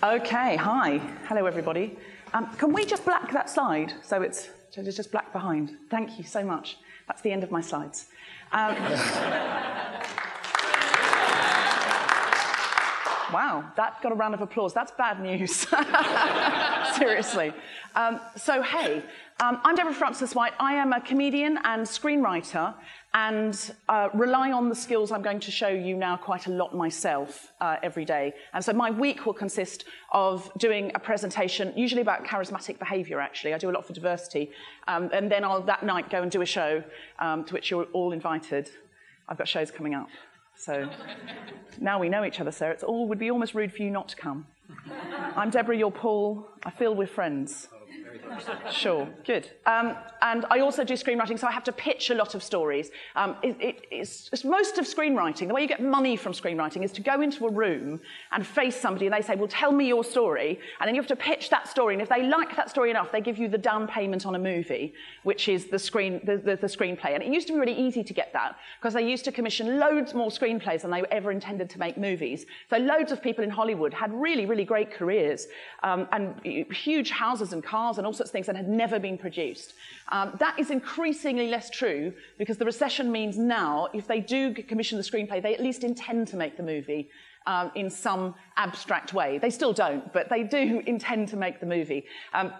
Okay, hi. Hello, everybody. Um, can we just black that slide so it's, so it's just black behind? Thank you so much. That's the end of my slides. Um, wow, that got a round of applause. That's bad news. Seriously. Um, so, hey, um, I'm Deborah Frances White. I am a comedian and screenwriter and uh, rely on the skills I'm going to show you now quite a lot myself uh, every day. And so my week will consist of doing a presentation, usually about charismatic behaviour, actually. I do a lot for diversity. Um, and then I'll that night go and do a show um, to which you're all invited. I've got shows coming up. So now we know each other, sir. It all would be almost rude for you not to come. I'm Deborah, you're Paul. I feel we're friends. Oh, Sure, good. Um, and I also do screenwriting, so I have to pitch a lot of stories. Um, it, it, it's, it's, most of screenwriting, the way you get money from screenwriting is to go into a room and face somebody and they say, well, tell me your story. And then you have to pitch that story. And if they like that story enough, they give you the down payment on a movie, which is the, screen, the, the, the screenplay. And it used to be really easy to get that because they used to commission loads more screenplays than they ever intended to make movies. So loads of people in Hollywood had really, really great careers um, and huge houses and cars and all sorts of things that had never been produced. Um, that is increasingly less true because the recession means now, if they do commission the screenplay, they at least intend to make the movie um, in some abstract way. They still don't, but they do intend to make the movie. Um,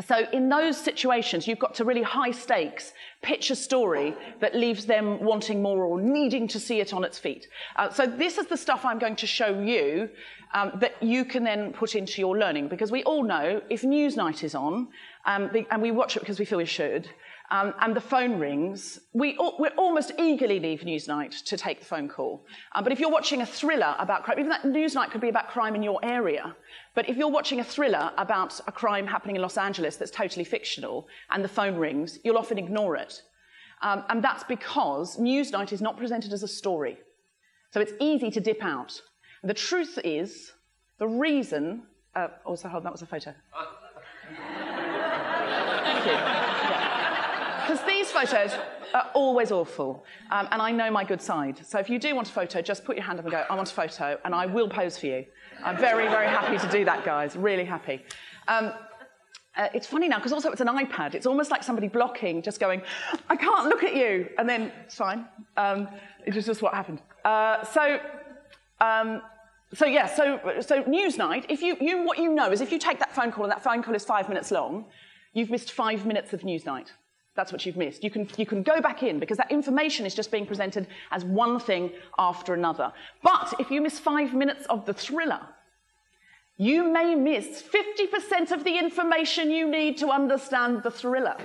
so in those situations, you've got to really high stakes pitch a story that leaves them wanting more or needing to see it on its feet. Uh, so this is the stuff I'm going to show you um, that you can then put into your learning. Because we all know if Newsnight is on, um, and we watch it because we feel we should, um, and the phone rings, we, we almost eagerly leave Newsnight to take the phone call. Um, but if you're watching a thriller about crime, even that Newsnight could be about crime in your area, but if you're watching a thriller about a crime happening in Los Angeles that's totally fictional and the phone rings, you'll often ignore it. Um, and that's because Newsnight is not presented as a story. So it's easy to dip out. The truth is, the reason. Uh, also, hold on, that was a photo. Thank you. Because these photos are always awful, um, and I know my good side. So if you do want a photo, just put your hand up and go, I want a photo, and I will pose for you. I'm very, very happy to do that, guys. Really happy. Um, uh, it's funny now because also it's an iPad. It's almost like somebody blocking, just going, I can't look at you, and then it's fine. Um, it was just what happened. Uh, so um, so yeah, so, so Newsnight, if you, you, what you know is if you take that phone call and that phone call is five minutes long, you've missed five minutes of Newsnight. That's what you've missed. You can, you can go back in because that information is just being presented as one thing after another. But if you miss five minutes of the thriller, you may miss 50% of the information you need to understand the thriller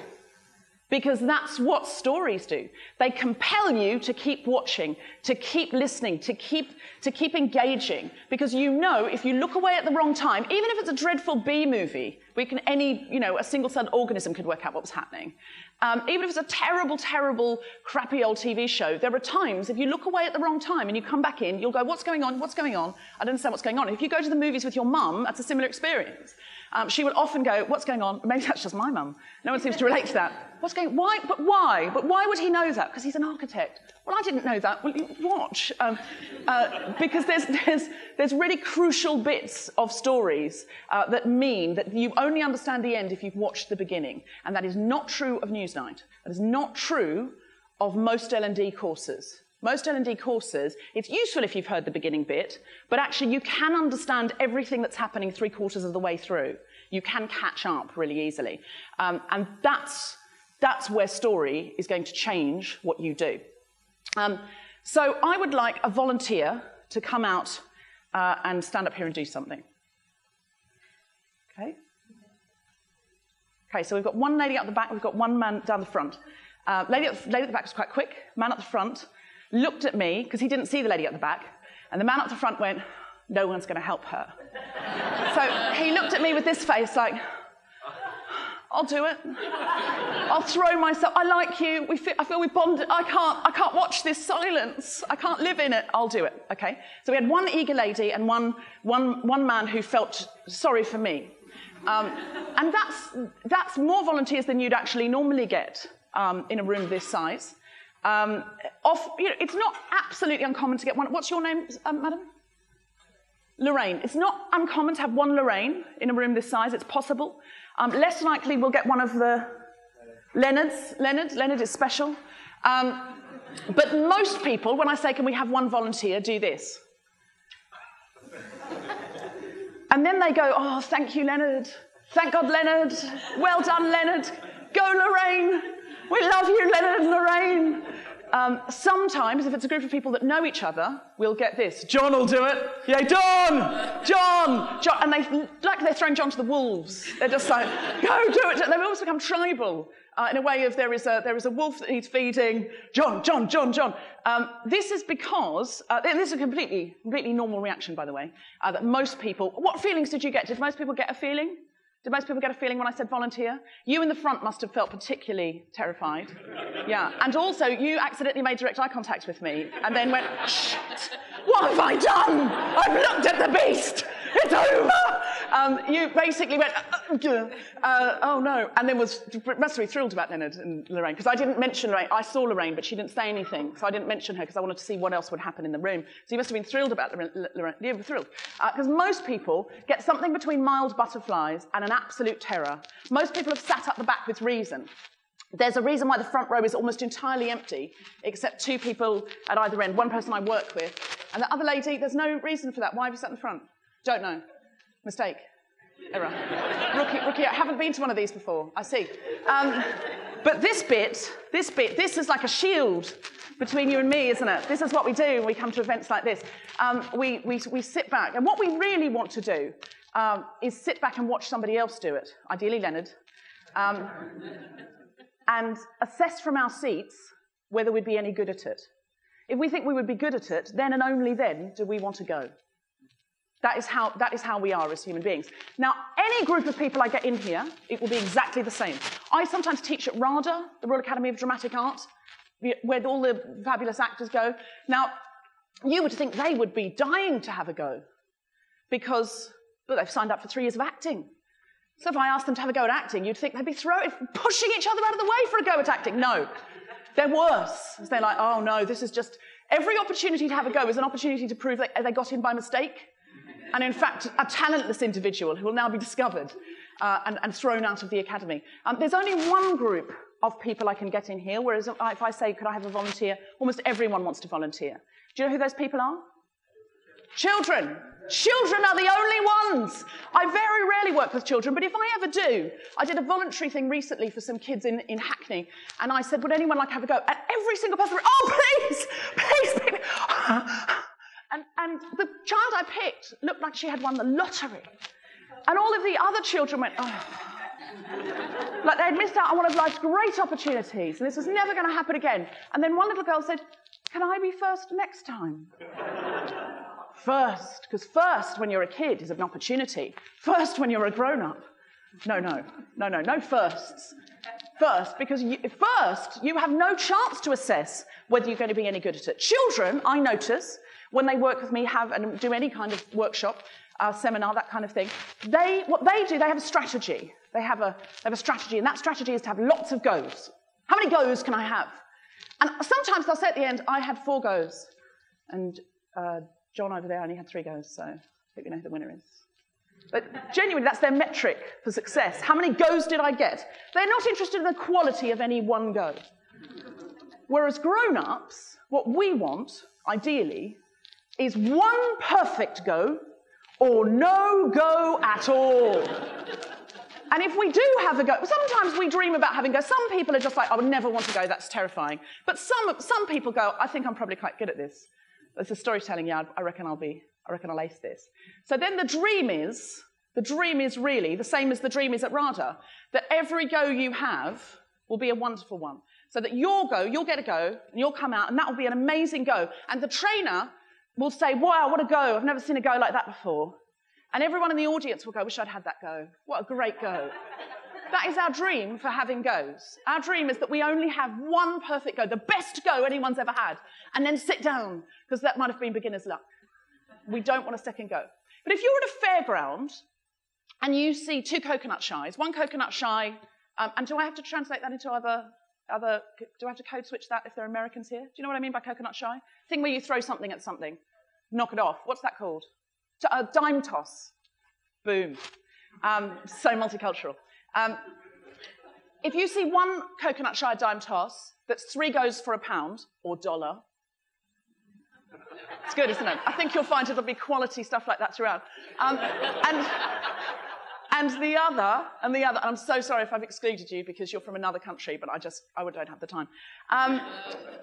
because that's what stories do. They compel you to keep watching, to keep listening, to keep, to keep engaging, because you know if you look away at the wrong time, even if it's a dreadful B movie, we can any, you know, a single-celled organism could work out what was happening. Um, even if it's a terrible, terrible, crappy old TV show, there are times if you look away at the wrong time and you come back in, you'll go, what's going on, what's going on? I don't understand what's going on. If you go to the movies with your mum, that's a similar experience. Um, she will often go, what's going on? Maybe that's just my mum. No one seems to relate to that. What's going Why? But why? But why would he know that? Because he's an architect. Well, I didn't know that. Well, you watch. Um, uh, because there's, there's, there's really crucial bits of stories uh, that mean that you only understand the end if you've watched the beginning. And that is not true of Newsnight. That is not true of most L&D courses. Most L&D courses, it's useful if you've heard the beginning bit, but actually you can understand everything that's happening three quarters of the way through. You can catch up really easily. Um, and that's, that's where story is going to change what you do. Um, so I would like a volunteer to come out uh, and stand up here and do something. Okay? Okay, so we've got one lady at the back, we've got one man down the front. Uh, lady, at, lady at the back was quite quick, man at the front looked at me, because he didn't see the lady at the back, and the man up the front went, No one's going to help her. so he looked at me with this face like, I'll do it. I'll throw myself. I like you. We feel, I feel we bonded. I can't, I can't watch this silence. I can't live in it. I'll do it. Okay? So we had one eager lady and one, one, one man who felt sorry for me. Um, and that's, that's more volunteers than you'd actually normally get um, in a room this size. Um, off, you know, it's not absolutely uncommon to get one. What's your name, um, madam? Lorraine. It's not uncommon to have one Lorraine in a room this size. It's possible. Um, less likely we'll get one of the Leonards. Leonard. Leonard is special. Um, but most people, when I say, can we have one volunteer, do this. and then they go, oh, thank you, Leonard. Thank God, Leonard. Well done, Leonard. Go, Lorraine. We love you, Leonard and Lorraine. Um, sometimes, if it's a group of people that know each other, we'll get this. John will do it. Yeah, John! John! John! And they, like they're throwing John to the wolves. They're just like, go do it. They've almost become tribal uh, in a way of there is a, there is a wolf that needs feeding. John, John, John, John. Um, this is because, uh, this is a completely, completely normal reaction, by the way, uh, that most people, what feelings did you get? Did most people get a feeling? Did most people get a feeling when I said volunteer? You in the front must have felt particularly terrified. Yeah. And also, you accidentally made direct eye contact with me and then went, what have I done? I've looked at the beast. It's over. Um, you basically went, uh, uh, oh no, and then was must be thrilled about Leonard and Lorraine because I didn't mention Lorraine. I saw Lorraine, but she didn't say anything, so I didn't mention her because I wanted to see what else would happen in the room. So you must have been thrilled about Lorraine. You were thrilled because uh, most people get something between mild butterflies and an absolute terror. Most people have sat up the back with reason. There's a reason why the front row is almost entirely empty, except two people at either end, one person I work with, and the other lady, there's no reason for that. Why have you sat in the front? Don't know. Mistake. Error. rookie, rookie, I haven't been to one of these before. I see. Um, but this bit, this bit, this is like a shield between you and me, isn't it? This is what we do when we come to events like this. Um, we, we, we sit back. And what we really want to do um, is sit back and watch somebody else do it, ideally Leonard, um, and assess from our seats whether we'd be any good at it. If we think we would be good at it, then and only then do we want to go. That is, how, that is how we are as human beings. Now, any group of people I get in here, it will be exactly the same. I sometimes teach at RADA, the Royal Academy of Dramatic Art, where all the fabulous actors go. Now, you would think they would be dying to have a go because well, they've signed up for three years of acting. So if I asked them to have a go at acting, you'd think they'd be throwing, pushing each other out of the way for a go at acting. No, they're worse. They're like, oh no, this is just every opportunity to have a go is an opportunity to prove that they got in by mistake and in fact, a talentless individual who will now be discovered uh, and, and, thrown out of the academy. Um, there's only one group of people I can get in here, whereas if I say, could I have a volunteer, almost everyone wants to volunteer. Do you know who those people are? Children. Children are the only ones. I very rarely work with children, but if I ever do, I did a voluntary thing recently for some kids in, in Hackney, and I said, Would anyone like to have a go? And every single person, Oh, please, please, please. And, and the child I picked looked like she had won the lottery. And all of the other children went, oh. like they'd missed out on one of life's great opportunities, and this was never going to happen again. And then one little girl said, Can I be first next time? first, because first when you're a kid is an opportunity. First when you're a grown up. No, no, no, no, no firsts. First, because you, first you have no chance to assess whether you're going to be any good at it. Children, I notice, when they work with me, have and do any kind of workshop, uh, seminar, that kind of thing, they, what they do, they have a strategy. They have a, they have a strategy, and that strategy is to have lots of goes. How many goes can I have? And sometimes they'll say at the end, I had four goes. And uh, John over there only had three goes, so I think know who the winner is. But genuinely, that's their metric for success. How many goes did I get? They're not interested in the quality of any one go. Whereas grown ups, what we want, ideally, is one perfect go or no go at all. And if we do have a go, sometimes we dream about having a go. Some people are just like, I would never want to go, that's terrifying. But some, some people go, I think I'm probably quite good at this. It's a storytelling, yeah, I reckon I'll be, I reckon I'll ace this. So then the dream is, the dream is really the same as the dream is at RADA, that every go you have will be a wonderful one. So that your go, you'll get a go, and you'll come out, and that will be an amazing go. And the trainer will say, Wow, what a go. I've never seen a go like that before. And everyone in the audience will go, Wish I'd had that go. What a great go. that is our dream for having goes. Our dream is that we only have one perfect go, the best go anyone's ever had, and then sit down, because that might have been beginner's luck. We don't want a second go. But if you're at a fairground and you see two coconut shies, one coconut shy, um, and do I have to translate that into other other, do I have to code switch that if there are Americans here? Do you know what I mean by coconut shy? Thing where you throw something at something, knock it off. What's that called? a dime toss. Boom. Um, so multicultural. Um, if you see one coconut shy dime toss that's three goes for a pound or dollar, it's good, isn't it? I think you'll find it'll be quality stuff like that throughout. Um, and, and the other, and the other, and I'm so sorry if I've excluded you because you're from another country, but I just, I don't have the time. Um,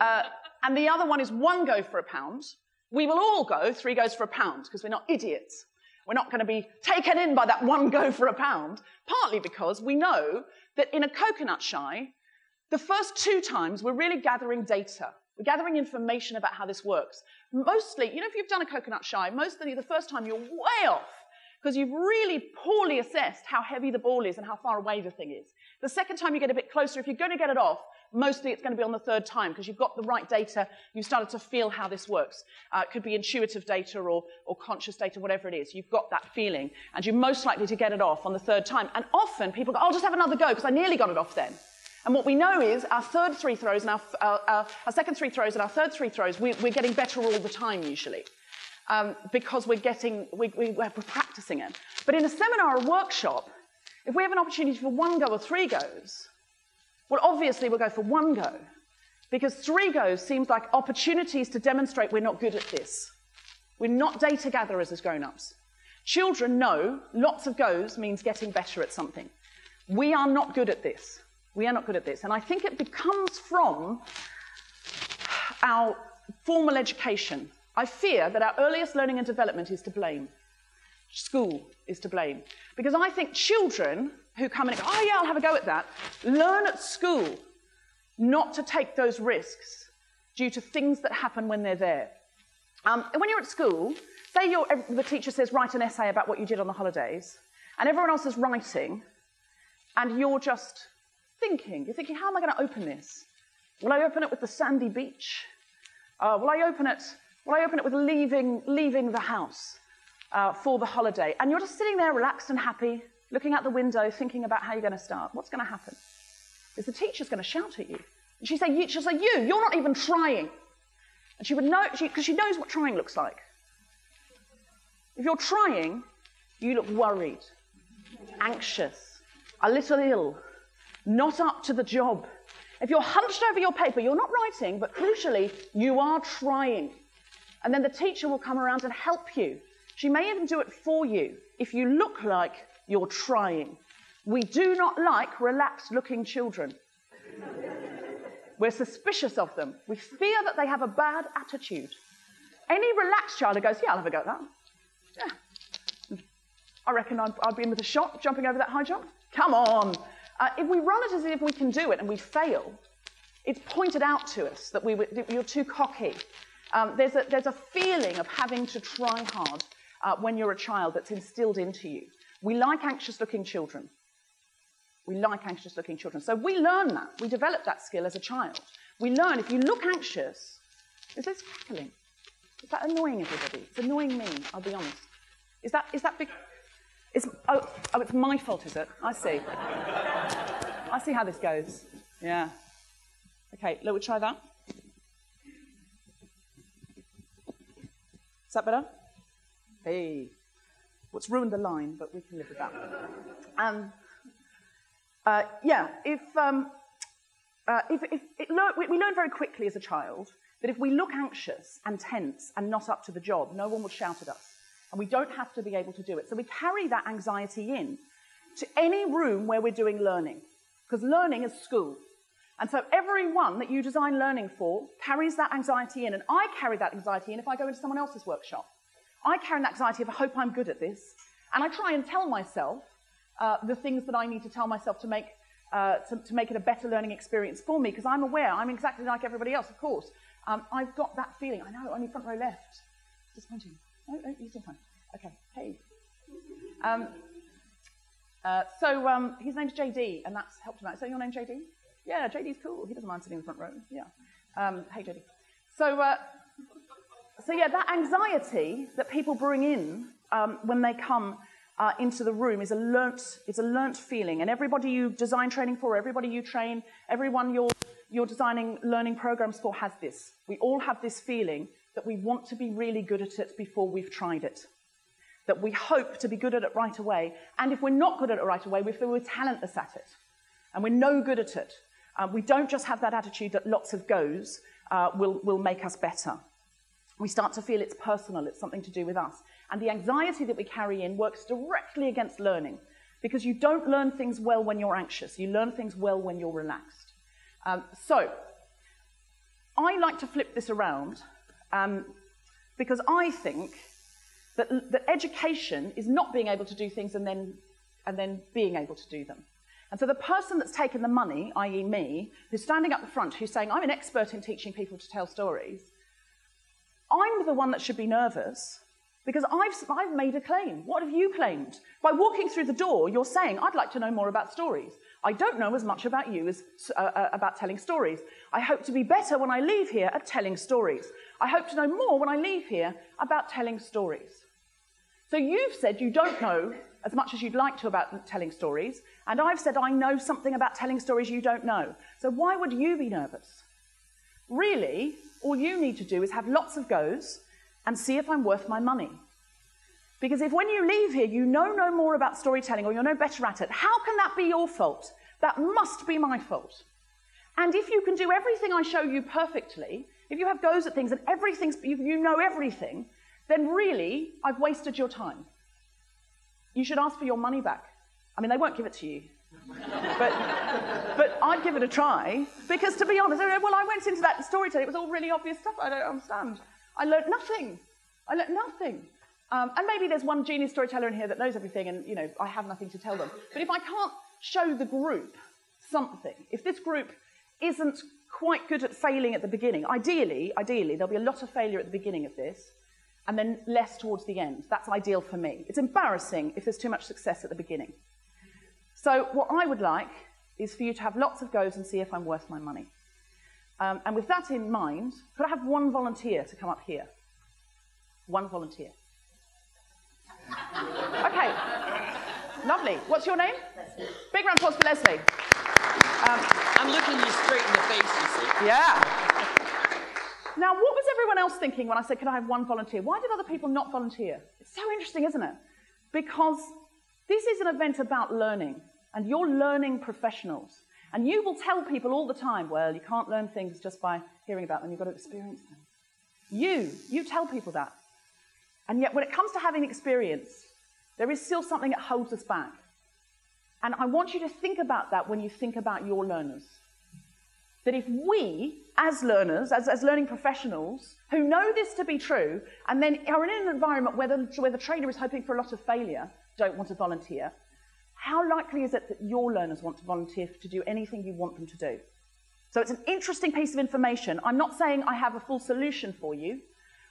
uh, and the other one is one go for a pound. We will all go three goes for a pound because we're not idiots. We're not going to be taken in by that one go for a pound, partly because we know that in a coconut shy, the first two times we're really gathering data. We're gathering information about how this works. Mostly, you know, if you've done a coconut shy, mostly the first time you're way off because you've really poorly assessed how heavy the ball is and how far away the thing is. The second time you get a bit closer, if you're going to get it off, mostly it's going to be on the third time because you've got the right data, you've started to feel how this works. Uh, it could be intuitive data or, or conscious data, whatever it is. You've got that feeling, and you're most likely to get it off on the third time. And often people go, I'll just have another go because I nearly got it off then. And what we know is our third three throws and our, our, our, second three throws and our third three throws, we, are getting better all the time usually. Um, because we're getting, we, we, we're practicing it. But in a seminar or workshop, if we have an opportunity for one go or three goes, well, obviously we'll go for one go. Because three goes seems like opportunities to demonstrate we're not good at this. We're not data gatherers as grown-ups. Children know lots of goes means getting better at something. We are not good at this. We are not good at this. And I think it becomes from our formal education. I fear that our earliest learning and development is to blame. School is to blame. Because I think children who come and go, oh yeah, I'll have a go at that, learn at school not to take those risks due to things that happen when they're there. Um, when you're at school, say the teacher says, write an essay about what you did on the holidays, and everyone else is writing, and you're just thinking. You're thinking, how am I going to open this? Will I open it with the sandy beach? Uh, will I open it? Will I open it with leaving, leaving the house uh, for the holiday? And you're just sitting there, relaxed and happy, looking out the window, thinking about how you're going to start. What's going to happen? Is the teacher's going to shout at you? And she say, she'll say, you, you're not even trying. And she would know, because she, she knows what trying looks like. If you're trying, you look worried, anxious, a little ill, not up to the job. If you're hunched over your paper, you're not writing, but crucially, you are trying. And then the teacher will come around and help you. She may even do it for you if you look like you're trying. We do not like relaxed looking children. We're suspicious of them. We fear that they have a bad attitude. Any relaxed child who goes, Yeah, I'll have a go at that. Yeah. I reckon I'd, I'd be in with a shot jumping over that high jump. Come on. Uh, if we run it as if we can do it and we fail, it's pointed out to us that, we, you're too cocky. Um, there's, a, there's, a, feeling of having to try hard uh, when you're a child that's instilled into you. We like anxious looking children. We like anxious looking children. So we learn that. We develop that skill as a child. We learn if you look anxious, is this cackling? Is that annoying everybody? It's annoying me, I'll be honest. Is that, is that big? It's, oh, oh, it's my fault, is it? I see. I see how this goes. Yeah. Okay, let me try that. Is that better? Hey. What's well, ruined the line, but we can live with that. Um, uh, yeah, if, um, uh, if, if we, we learn very quickly as a child that if we look anxious and tense and not up to the job, no one will shout at us and we don't have to be able to do it. So we carry that anxiety in to any room where we're doing learning, because learning is school. And so everyone that you design learning for carries that anxiety in, and I carry that anxiety in if I go into someone else's workshop. I carry an anxiety of, I hope I'm good at this, and I try and tell myself uh, the things that I need to tell myself to make, uh, to, to, make it a better learning experience for me, because I'm aware, I'm exactly like everybody else, of course. Um, I've got that feeling. I know, only front row left. Disappointing. No, no, you're still fine. Okay, hey. Um, uh, so um, his name's JD, and that's helped him out. So your name JD? Yeah, JD's cool. He doesn't mind sitting in the front row. Yeah. Um, hey, JD. So, uh, so yeah, that anxiety that people bring in um, when they come uh, into the room is a learnt, it's a learnt feeling. And everybody you design training for, everybody you train, everyone you're, you're designing learning programs for has this. We all have this feeling that we want to be really good at it before we've tried it. that we hope to be good at it right away. And if we're not good at it right away, we feel we're talentless at it. And we're no good at it. Um, we don't just have that attitude that lots of goes uh, will, will make us better. We start to feel it's personal, it's something to do with us. And the anxiety that we carry in works directly against learning because you don't learn things well when you're anxious. You learn things well when you're relaxed. Um, so, I like to flip this around um, because I think that, that education is not being able to do things and then, and then being able to do them. And so the person that's taken the money, i.e., me, who's standing up the front, who's saying, I'm an expert in teaching people to tell stories, I'm the one that should be nervous because I've, I've made a claim. What have you claimed? By walking through the door, you're saying, I'd like to know more about stories. I don't know as much about you as uh, uh, about telling stories. I hope to be better when I leave here at telling stories. I hope to know more when I leave here about telling stories. So you've said you don't know as much as you'd like to about telling stories, and I've said I know something about telling stories you don't know. So why would you be nervous? Really, all you need to do is have lots of goes and see if I'm worth my money. Because if when you leave here you know no more about storytelling or you're no better at it, how can that be your fault? That must be my fault. And if you can do everything I show you perfectly, if you have goes at things and everything's, you, you know everything, then really, I've wasted your time. You should ask for your money back. I mean, they won't give it to you. but, but I'd give it a try because, to be honest, well, I went into that storytelling. It was all really obvious stuff. I don't understand. I learned nothing. I learned nothing. Um, and maybe there's one genius storyteller in here that knows everything, and you know I have nothing to tell them. But if I can't show the group something, if this group isn't quite good at failing at the beginning, ideally, ideally there'll be a lot of failure at the beginning of this and then less towards the end. That's ideal for me. It's embarrassing if there's too much success at the beginning. So, what I would like is for you to have lots of goes and see if I'm worth my money. Um, and with that in mind, could I have one volunteer to come up here? One volunteer. okay, lovely. What's your name? Leslie. Big round of applause for Leslie. Um, I'm looking you straight in the face, you see. Yeah. Now, what was everyone else thinking when I said, Can I have one volunteer? Why did other people not volunteer? It's so interesting, isn't it? Because this is an event about learning, and you're learning professionals. And you will tell people all the time, Well, you can't learn things just by hearing about them, you've got to experience them. You, you tell people that. And yet, when it comes to having experience, there is still something that holds us back. And I want you to think about that when you think about your learners. That if we, as learners, as, as learning professionals, who know this to be true, and then are in an environment where the, where the trainer is hoping for a lot of failure, don't want to volunteer, how likely is it that your learners want to volunteer to do anything you want them to do? So it's an interesting piece of information. I'm not saying I have a full solution for you,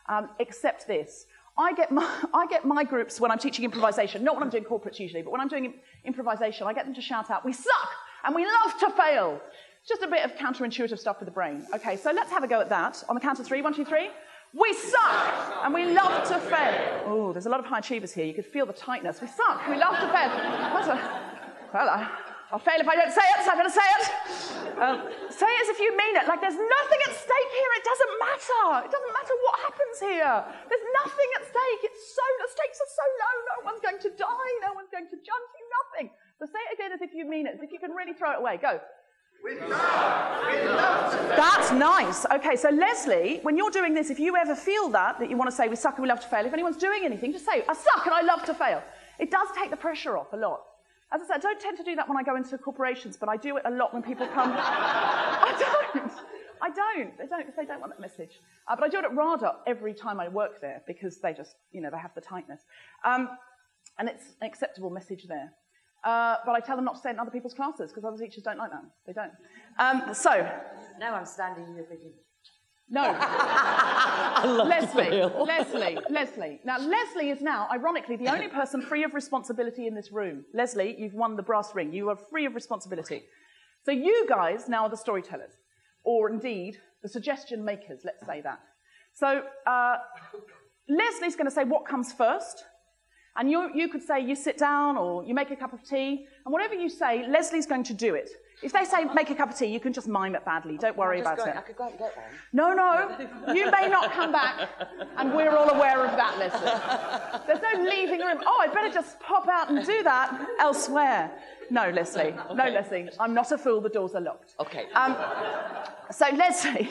um, except this. I get, my, I get my groups when I'm teaching improvisation, not when I'm doing corporates usually, but when I'm doing improvisation, I get them to shout out, we suck and we love to fail. Just a bit of counterintuitive stuff for the brain. Okay, so let's have a go at that. On the count of three, one, two, three. We suck and we love to fail. Oh, there's a lot of high achievers here. You could feel the tightness. We suck, we love to fail. well, I, will fail if I don't say it, so I'm going to say it. Um, say it as if you mean it. Like there's nothing at stake here. It doesn't matter. It doesn't matter what happens here. There's nothing at stake. It's so the stakes are so low. No one's going to die. No one's going to jump you. Nothing. So say it again as if you mean it. As if you can really throw it away. Go. That's nice. Okay, so Leslie, when you're doing this, if you ever feel that, that you want to say, we suck and we love to fail, if anyone's doing anything, just say, I suck and I love to fail. It does take the pressure off a lot. As I said, I don't tend to do that when I go into corporations, but I do it a lot when people come. I don't. I don't. They don't they don't want that message. Uh, but I do it at RADA every time I work there because they just, you know, they have the tightness. Um, and it's an acceptable message there. Uh, but I tell them not to it in other people's classes because other teachers don't like that. They don't. Um, so. Now I'm standing here thinking. No. Leslie, Leslie, Leslie. Now, Leslie is now, ironically, the only person free of responsibility in this room. Leslie, you've won the brass ring. You are free of responsibility. So you guys now are the storytellers, or indeed the suggestion makers, let's say that. So uh, Leslie's going to say what comes first, And you, you could say, you sit down or you make a cup of tea, and whatever you say, Leslie's going to do it. If they say make a cup of tea, you can just mime it badly. Don't worry about going- it. I could go out and get one. No, no, you may not come back, and we're all aware of that, Leslie. There's no leaving the room. Oh, I'd better just pop out and do that elsewhere. No, Leslie. No, Leslie. I'm not a fool. The doors are locked. Okay. Um, so, Leslie,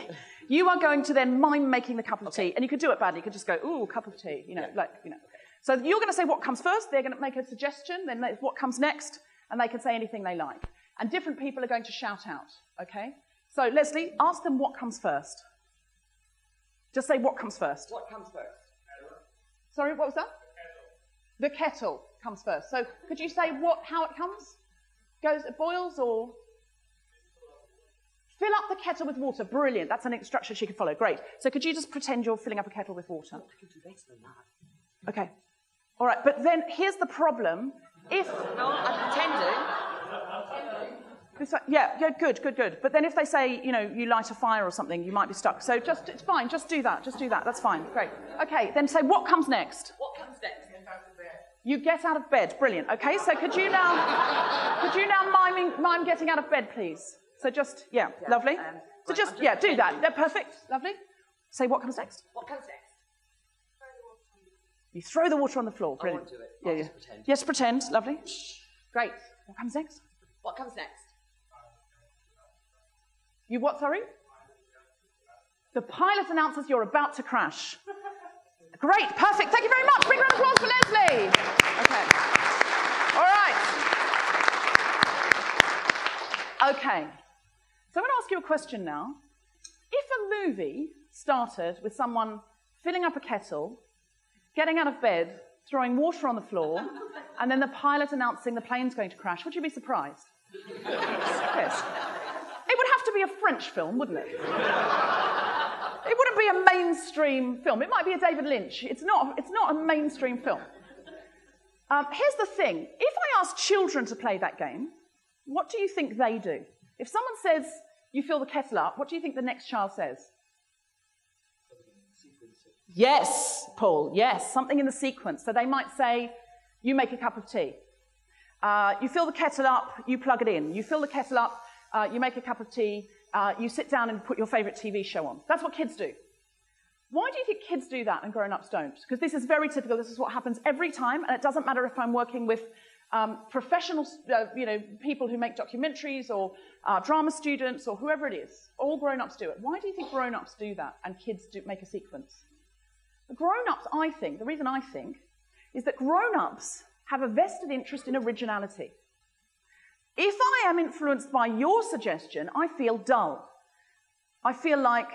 you are going to then mime making the cup of tea, and you could do it badly. You could just go, "Ooh, cup of tea," you know, like you know. So you're going to say what comes first. They're going to make a suggestion. Then what comes next, and they can say anything they like. And different people are going to shout out. Okay. So Leslie, ask them what comes first. Just say what comes first. What comes first? Sorry, what was that? The kettle comes first. So could you say what, how it comes? Goes, it boils or? Fill up the kettle with water. Brilliant. That's an instruction she could follow. Great. So could you just pretend you're filling up a kettle with water? I can do better than that. Okay. All right. But then here's the problem. If No, I'm pretending. It's yeah, yeah, good, good, good. But then if they say, you know, you light a fire or something, you might be stuck. So just, it's fine. Just do that. Just do that. That's fine. Great. Okay. Then say what comes next. What comes next? You get out of bed. Brilliant. Okay, so could you now could you now miming, mime getting out of bed, please? So just yeah, lovely. um, so right, just just yeah, do that. pretending. Yeah, perfect. Lovely. Say what comes next. What comes next? You throw the water on the floor. I Brilliant. won't do it. Yeah, yeah. pretend. Yes, pretend. Lovely. Great. What comes next? What comes next? You what? Sorry. The pilot announces you're about to crash. Great, perfect. Thank you very much. Big round of applause for Leslie. Okay. All right. Okay. So I'm going to ask you a question now. If a movie started with someone filling up a kettle, getting out of bed, throwing water on the floor, and then the pilot announcing the plane's going to crash, would you be surprised? yes. It would have to be a French film, wouldn't it? It wouldn't be a mainstream film. It might be a David Lynch. It's not, it's not a mainstream film. Um, here's the thing if I ask children to play that game, what do you think they do? If someone says, you fill the kettle up, what do you think the next child says? Yes, Paul, yes, something in the sequence. So they might say, you make a cup of tea. Uh, you fill the kettle up, you plug it in. You fill the kettle up, uh, you make a cup of tea, uh, you sit down and put your favorite TV show on. That's what kids do. Why do you think kids do that and grown ups don't? Because this is very typical. This is what happens every time, and it doesn't matter if I'm working with um, professional, uh, you know, people who make documentaries or uh, drama students or whoever it is. All grown ups do it. Why do you think grown ups do that and kids do make a sequence? Grown ups, I think, the reason I think, is that grown ups have a vested interest in originality. If I am influenced by your suggestion, I feel dull. I feel like,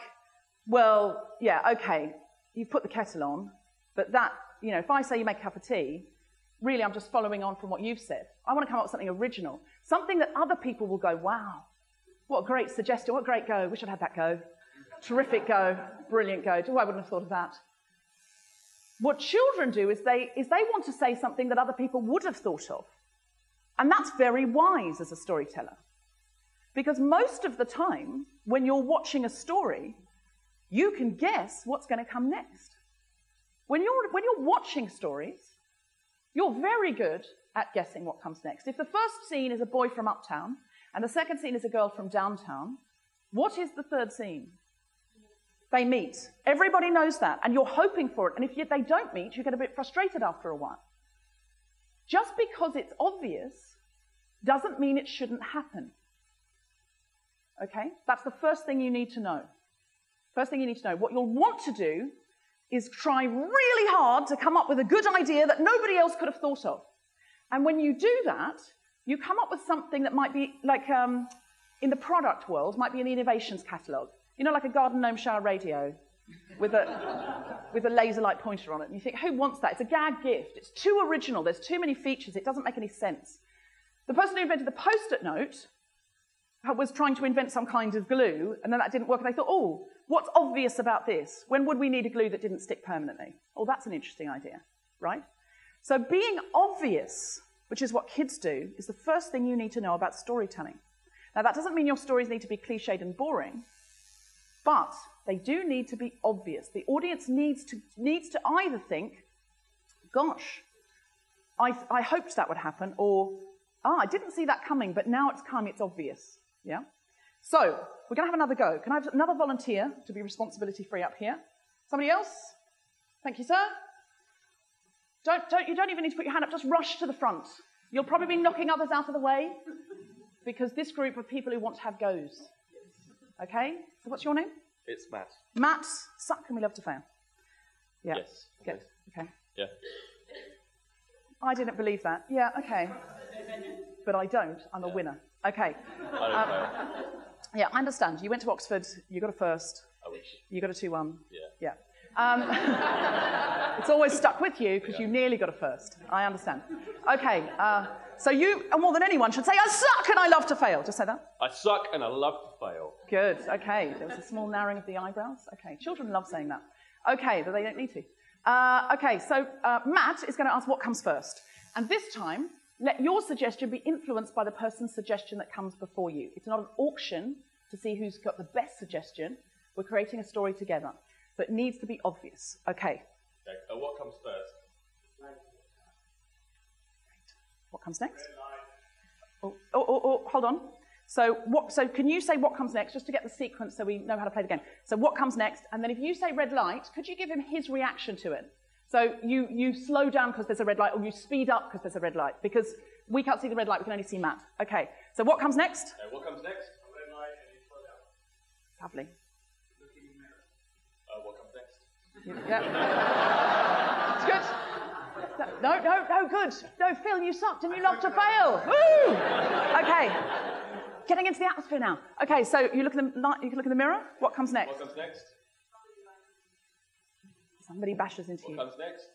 well, yeah, okay, you put the kettle on, but that, you know, if I say you make a cup of tea, really I'm just following on from what you've said. I want to come up with something original, something that other people will go, wow, what a great suggestion, what a great go, wish I'd had that go. Terrific go, brilliant go. Oh, I wouldn't have thought of that. What children do is they, is they want to say something that other people would have thought of. And that's very wise as a storyteller. Because most of the time, when you're watching a story, you can guess what's going to come next. When you're, when you're watching stories, you're very good at guessing what comes next. If the first scene is a boy from uptown and the second scene is a girl from downtown, what is the third scene? They meet. Everybody knows that, and you're hoping for it. And if they don't meet, you get a bit frustrated after a while. Just because it's obvious doesn't mean it shouldn't happen. Okay? That's the first thing you need to know. First thing you need to know. What you'll want to do is try really hard to come up with a good idea that nobody else could have thought of. And when you do that, you come up with something that might be like um, in the product world, might be in the innovations catalogue. You know, like a garden gnome shower radio with a, with a laser light pointer on it. And you think, who wants that? It's a gag gift. It's too original. There's too many features. It doesn't make any sense. The person who invented the post-it note was trying to invent some kind of glue, and then that didn't work. And they thought, oh, what's obvious about this? When would we need a glue that didn't stick permanently? Oh, that's an interesting idea, right? So being obvious, which is what kids do, is the first thing you need to know about storytelling. Now, that doesn't mean your stories need to be cliched and boring, but they do need to be obvious. The audience needs to, needs to either think, gosh, I, I hoped that would happen, or, ah, I didn't see that coming, but now it's come, it's obvious. Yeah? So, we're going to have another go. Can I have another volunteer to be responsibility free up here? Somebody else? Thank you, sir. Don't, don't, you don't even need to put your hand up, just rush to the front. You'll probably be knocking others out of the way because this group of people who want to have goes. Okay? So, what's your name? It's Matt. Matt, suck and we love to fail. Yeah. Yes. Good. Okay. Yeah. I didn't believe that. Yeah, okay. But I don't. I'm a winner. Okay. I don't know. Yeah, I understand. You went to Oxford, you got a first, I wish. you got a 2 1. Yeah. Yeah. Um, it's always stuck with you because you nearly got a first. I understand. Okay, uh, so you, and more than anyone, should say, I suck and I love to fail. Just say that. I suck and I love to fail. Good, okay. There was a small narrowing of the eyebrows. Okay, children love saying that. Okay, but they don't need to. Uh, okay, so uh, Matt is going to ask what comes first. And this time, let your suggestion be influenced by the person's suggestion that comes before you. It's not an auction to see who's got the best suggestion. We're creating a story together. So it needs to be obvious. Okay, Okay. Uh, what comes first? What comes next? Oh, oh, oh, oh, hold on. So, what, so can you say what comes next, just to get the sequence so we know how to play the game? So what comes next, and then if you say red light, could you give him his reaction to it? So you, you slow down because there's a red light, or you speed up because there's a red light, because we can't see the red light, we can only see Matt. Okay, so what comes next? Uh, what comes next? Red light and you slow down. Lovely. Uh, what comes next? Yeah. It's good. No, no, no, good. No, Phil, you sucked and you love to fail. Woo! Okay. Getting into the atmosphere now. Okay, so you look in the you can look in the mirror. What comes next? What comes next? Somebody bashes into you. What comes next?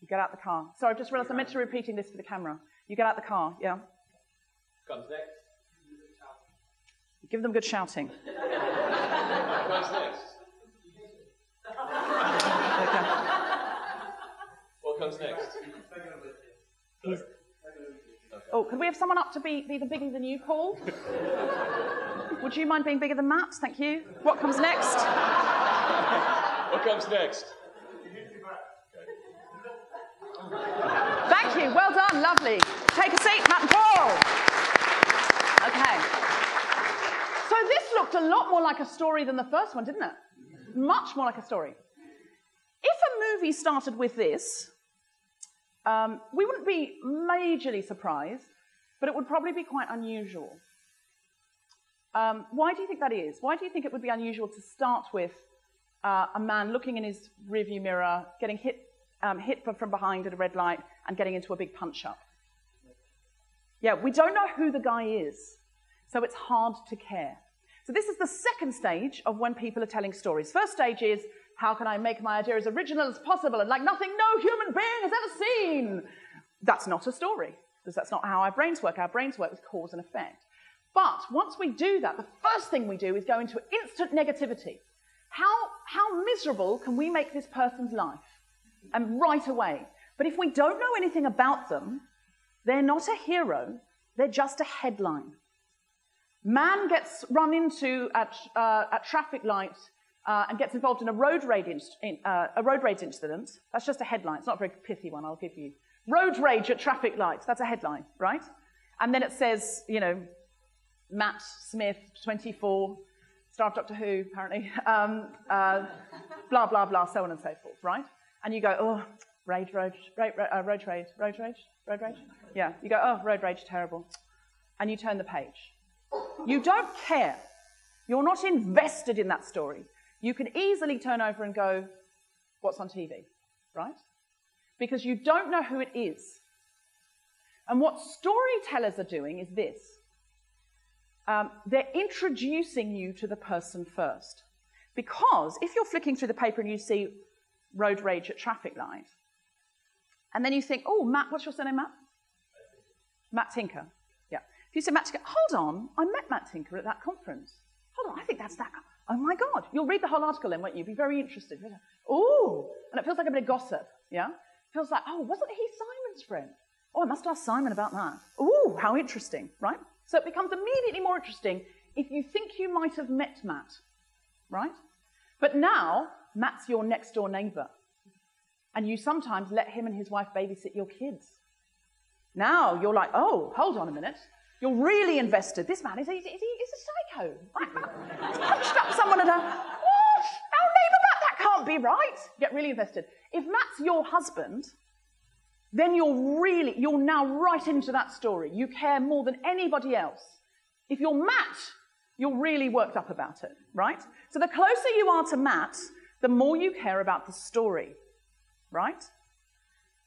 You get out the car. Sorry, I've just realised I'm meant to repeating this for the camera. You get out the car, yeah. What comes next? Give them good shouting. What comes next? Okay. What comes next? He's- Oh, could we have someone up to be, be the bigger than you, Paul? Would you mind being bigger than Matt? Thank you. What comes next? What comes next? Thank you. Well done. Lovely. Take a seat, Matt and Paul. Okay. So this looked a lot more like a story than the first one, didn't it? Much more like a story. If a movie started with this, um, we wouldn't be majorly surprised, but it would probably be quite unusual. Um, why do you think that is? Why do you think it would be unusual to start with uh, a man looking in his rearview mirror, getting hit, um, hit from, behind at a red light, and getting into a big punch up? Yeah, we don't know who the guy is, so it's hard to care. So this is the second stage of when people are telling stories. First stage is how can I make my idea as original as possible and like nothing no human being has ever seen? That's not a story, because that's not how our brains work. Our brains work with cause and effect. But once we do that, the first thing we do is go into instant negativity. How, how miserable can we make this person's life? And right away. But if we don't know anything about them, they're not a hero, they're just a headline. Man gets run into at, uh, at traffic lights uh, and gets involved in a road rage, in, uh, a road rage incident. That's just a headline. It's not a very pithy one, I'll give you. Road rage at traffic lights. That's a headline, right? And then it says, you know, Matt Smith, 24, star of Doctor Who, apparently, um, uh, blah, blah, blah, so on and so forth, right? And you go, oh, rage, road, rage, uh, road rage, road rage, road rage? Yeah, you go, oh, road rage, terrible. And you turn the page. You don't care. You're not invested in that story. You can easily turn over and go, what's on TV, right? Because you don't know who it is. And what storytellers are doing is this um, they're introducing you to the person first. Because if you're flicking through the paper and you see road rage at traffic light, and then you think, oh, Matt, what's your surname, Matt? Matt Tinker. Yeah. If you say Matt Tinker, hold on, I met Matt Tinker at that conference. Hold on, I think that's that. Oh my God. You'll read the whole article then, won't you? Be very interested. Oh, and it feels like a bit of gossip, yeah? It feels like, oh, wasn't he Simon's friend? Oh, I must ask Simon about that. Oh, how interesting, right? So it becomes immediately more interesting if you think you might have met Matt, right? But now, Matt's your next door neighbor. And you sometimes let him and his wife babysit your kids. Now you're like, oh, hold on a minute. You're really invested. This man is, is, is, a psycho. Punched up someone at a. What? Our neighbour, that, that can't be right. Get really invested. If Matt's your husband, then you're really, you're now right into that story. You care more than anybody else. If you're Matt, you're really worked up about it, right? So the closer you are to Matt, the more you care about the story, right?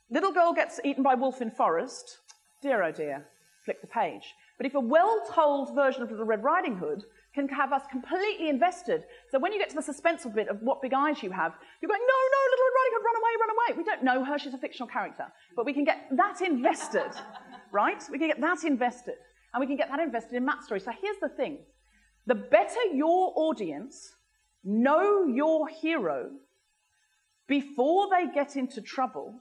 Little girl gets eaten by wolf in forest. Dear oh dear, flick the page. But if a well told version of Little Red Riding Hood can have us completely invested, so when you get to the suspenseful bit of what big eyes you have, you're going, no, no, Little Red Riding Hood, run away, run away. We don't know her, she's a fictional character. But we can get that invested, right? We can get that invested. And we can get that invested in Matt's story. So here's the thing the better your audience know your hero before they get into trouble,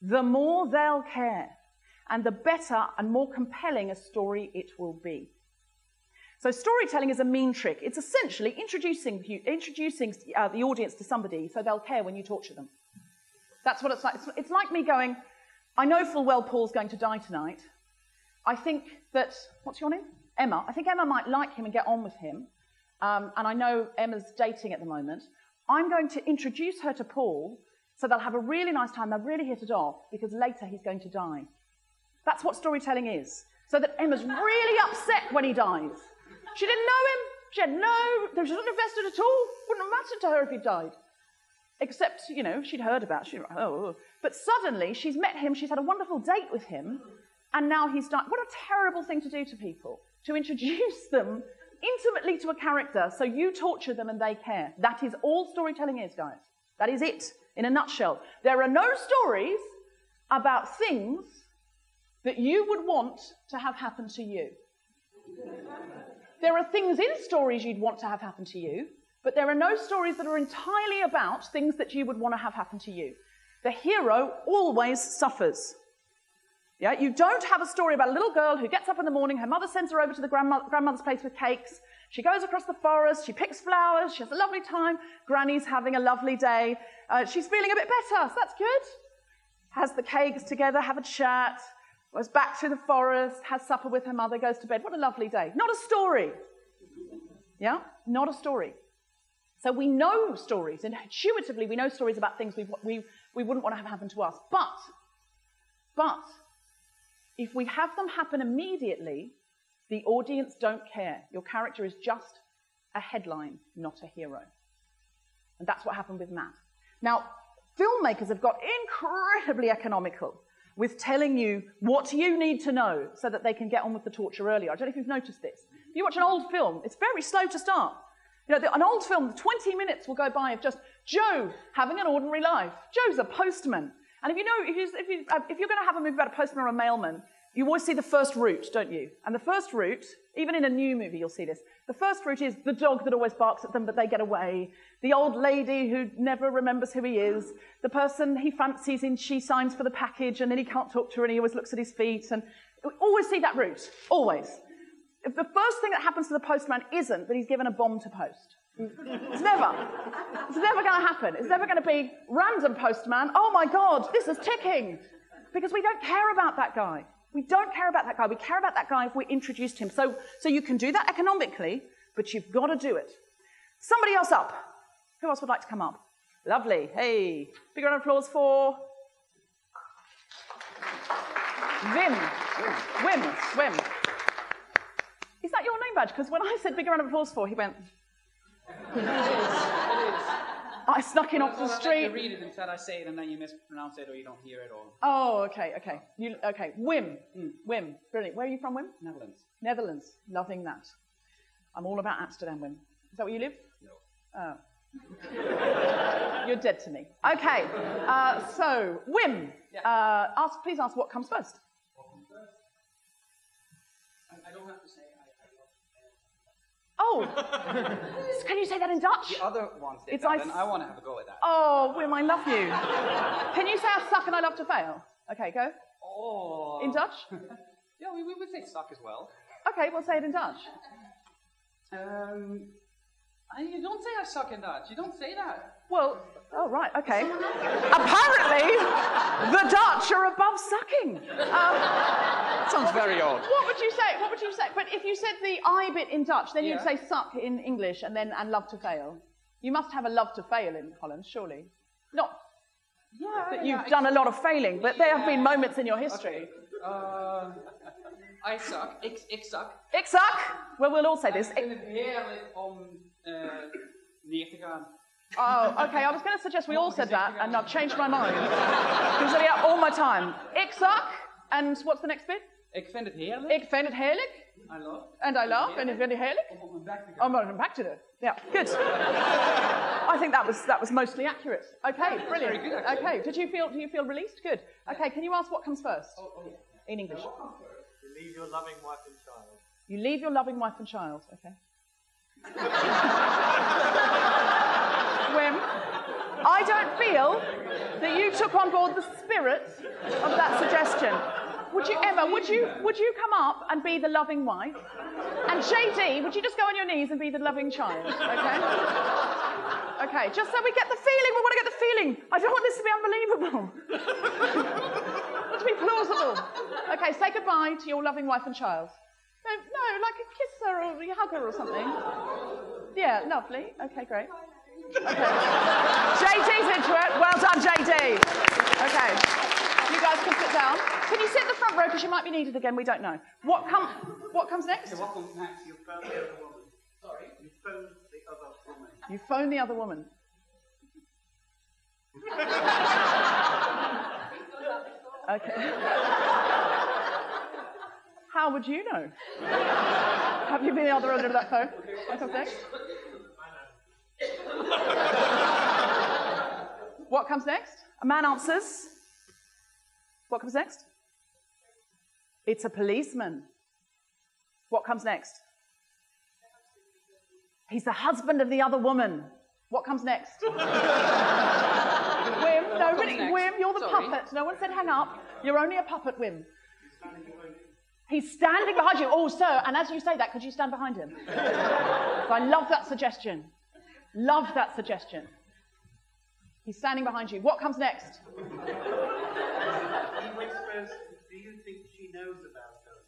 the more they'll care and the better and more compelling a story it will be. So, storytelling is a mean trick. It's essentially introducing, introducing uh, the audience to somebody so they'll care when you torture them. That's what it's like. It's, it's like me going, I know full well Paul's going to die tonight. I think that, what's your name? Emma. I think Emma might like him and get on with him. Um, and I know Emma's dating at the moment. I'm going to introduce her to Paul so they'll have a really nice time. They'll really hit it off because later he's going to die. That's what storytelling is. So that Emma's really upset when he dies. She didn't know him. She had no, she wasn't invested at all. Wouldn't have mattered to her if he died. Except, you know, she'd heard about, she, oh, oh. But suddenly she's met him, she's had a wonderful date with him, and now he's died. What a terrible thing to do to people, to introduce them intimately to a character so you torture them and they care. That is all storytelling is, guys. That is it, in a nutshell. There are no stories about things that you would want to have happen to you. There are things in stories you'd want to have happen to you, but there are no stories that are entirely about things that you would want to have happen to you. The hero always suffers. Yeah, you don't have a story about a little girl who gets up in the morning, her mother sends her over to the grandma- grandmother's place with cakes. She goes across the forest, she picks flowers, she has a lovely time. Granny's having a lovely day. Uh, she's feeling a bit better, so that's good. Has the cakes together, have a chat goes back through the forest, has supper with her mother, goes to bed. What a lovely day. Not a story. Yeah? Not a story. So we know stories. Intuitively, we know stories about things we, we, we wouldn't want to have happen to us. But, but, if we have them happen immediately, the audience don't care. Your character is just a headline, not a hero. And that's what happened with Matt. Now, filmmakers have got incredibly economical with telling you what you need to know so that they can get on with the torture earlier. I don't know if you've noticed this. If you watch an old film, it's very slow to start. You know, the, an old film, 20 minutes will go by of just Joe having an ordinary life. Joe's a postman. And if you know, if, you, if, you, if you're going to have a movie about a postman or a mailman, you always see the first route, don't you? And the first route, even in a new movie, you'll see this. The first route is the dog that always barks at them, but they get away. The old lady who never remembers who he is. The person he fancies and she signs for the package and then he can't talk to her and he always looks at his feet. And we always see that route. Always. If the first thing that happens to the postman isn't that he's given a bomb to post. It's never. It's never going to happen. It's never going to be random postman. Oh my God, this is ticking. Because we don't care about that guy. We don't care about that guy. We care about that guy if we introduced him. So, so you can do that economically, but you've got to do it. Somebody else up. Who else would like to come up? Lovely. Hey. Big round of applause for Vim. Wim. Swim. Is that your name badge? Because when I said big round of applause for, he went. It is. It is. I snuck in off the street. you read it instead I say it and then you mispronounce it or you don't hear it or Oh, okay, okay. You, okay, Wim. Mm, Wim. Brilliant. Where are you from, Wim? Netherlands. Netherlands. Loving that. I'm all about Amsterdam, Wim. Is that where you live? No. Oh. You're dead to me. Okay, uh, so Wim, uh, ask, please ask what comes first. I, I don't have to say I, I love Oh, can you say that in Dutch? The other ones did It's that, I I want to have a go at that. Oh, Wim, I love you. Can you say I suck and I love to fail? Okay, go. Oh. In Dutch? Yeah, we, we would say suck as well. Okay, we'll say it in Dutch. Um, you don't say I suck in Dutch. You don't say that. Well, oh, right, okay. Apparently, the Dutch are above sucking. Um, Sounds very odd. what would you say? What would you say? But if you said the I bit in Dutch, then you'd Yeah. say suck in English and then and love to fail. You must have a love to fail in Holland, surely. Not Yeah, that you've done a lot of failing, but there have been moments in your history. Uh, I suck. Ik, ik suck. Ik suck. Well, we'll all say this. Ik vind het heerlijk om eh, neer te gaan. Oh, okay. I was going to suggest we all said that, and I've changed my mind. Because yeah, all my time. Ik. And what's the next bit? Ik vind het heerlijk. Ik vind het heerlijk. I love. And I laugh. And vind het heerlijk. Om op mijn bek te gaan. I'm going back to oh, it. Yeah, good. I think that was that was mostly accurate. Okay, brilliant. very good. Okay, did you feel do you feel released? Good. Okay, can you ask what comes first Oh, oh, yeah. in English? You leave your loving wife and child. You leave your loving wife and child. Okay. I don't feel that you took on board the spirit of that suggestion. Would you, Emma? Would you would you come up and be the loving wife? And JD, would you just go on your knees and be the loving child? Okay. Okay, just so we get the feeling. We want to get the feeling. I don't want this to be unbelievable. Want to be plausible. Okay, say goodbye to your loving wife and child. No, no, like a kiss her or hug her or something. Yeah, lovely. Okay, great. Okay. JD's into it. Well done, JD. Okay. You guys can sit down. Can you sit in the front row because you might be needed again? We don't know. What come? What comes next? Wat komt next? You phone the other woman. Sorry? You phone the other woman. You phone the other woman. Okay. How would you know? Have you been the other end of that phone? What comes next? What comes next? A man answers. What comes next? It's a policeman. What comes next? He's the husband of the other woman. What comes next? Wim, no, really, next? Wim, you're the Sorry. puppet. No one said hang up. You're only a puppet, Wim. He's standing behind you. Oh, sir, and as you say that, could you stand behind him? so I love that suggestion. Love that suggestion. He's standing behind you. What comes next? He whispers, Do you think she knows about us?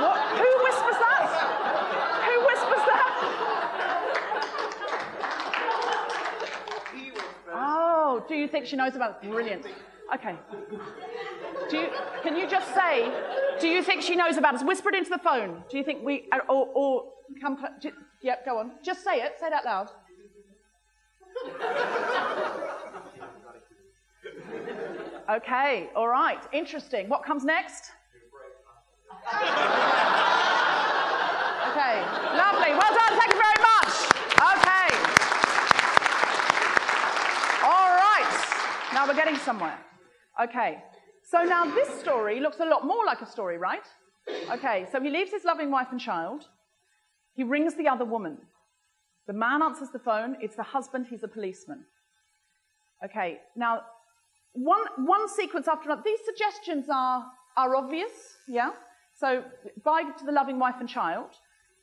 What? Who whispers that? Who whispers that? He whispers, Oh, do you think she knows about it? Brilliant. Okay. You, can you just say, do you think she knows about us? Whisper it into the phone. Do you think we, or, or come, cl- do, yep, go on. Just say it. Say it out loud. Okay, all right. Interesting. What comes next? Okay, lovely. Well done. Thank you very much. Okay. All right. Now we're getting somewhere. Okay. So now this story looks a lot more like a story, right? Okay. So he leaves his loving wife and child. He rings the other woman. The man answers the phone. It's the husband. He's a policeman. Okay. Now, one, one sequence after another. These suggestions are, are obvious, yeah? So, bye to the loving wife and child.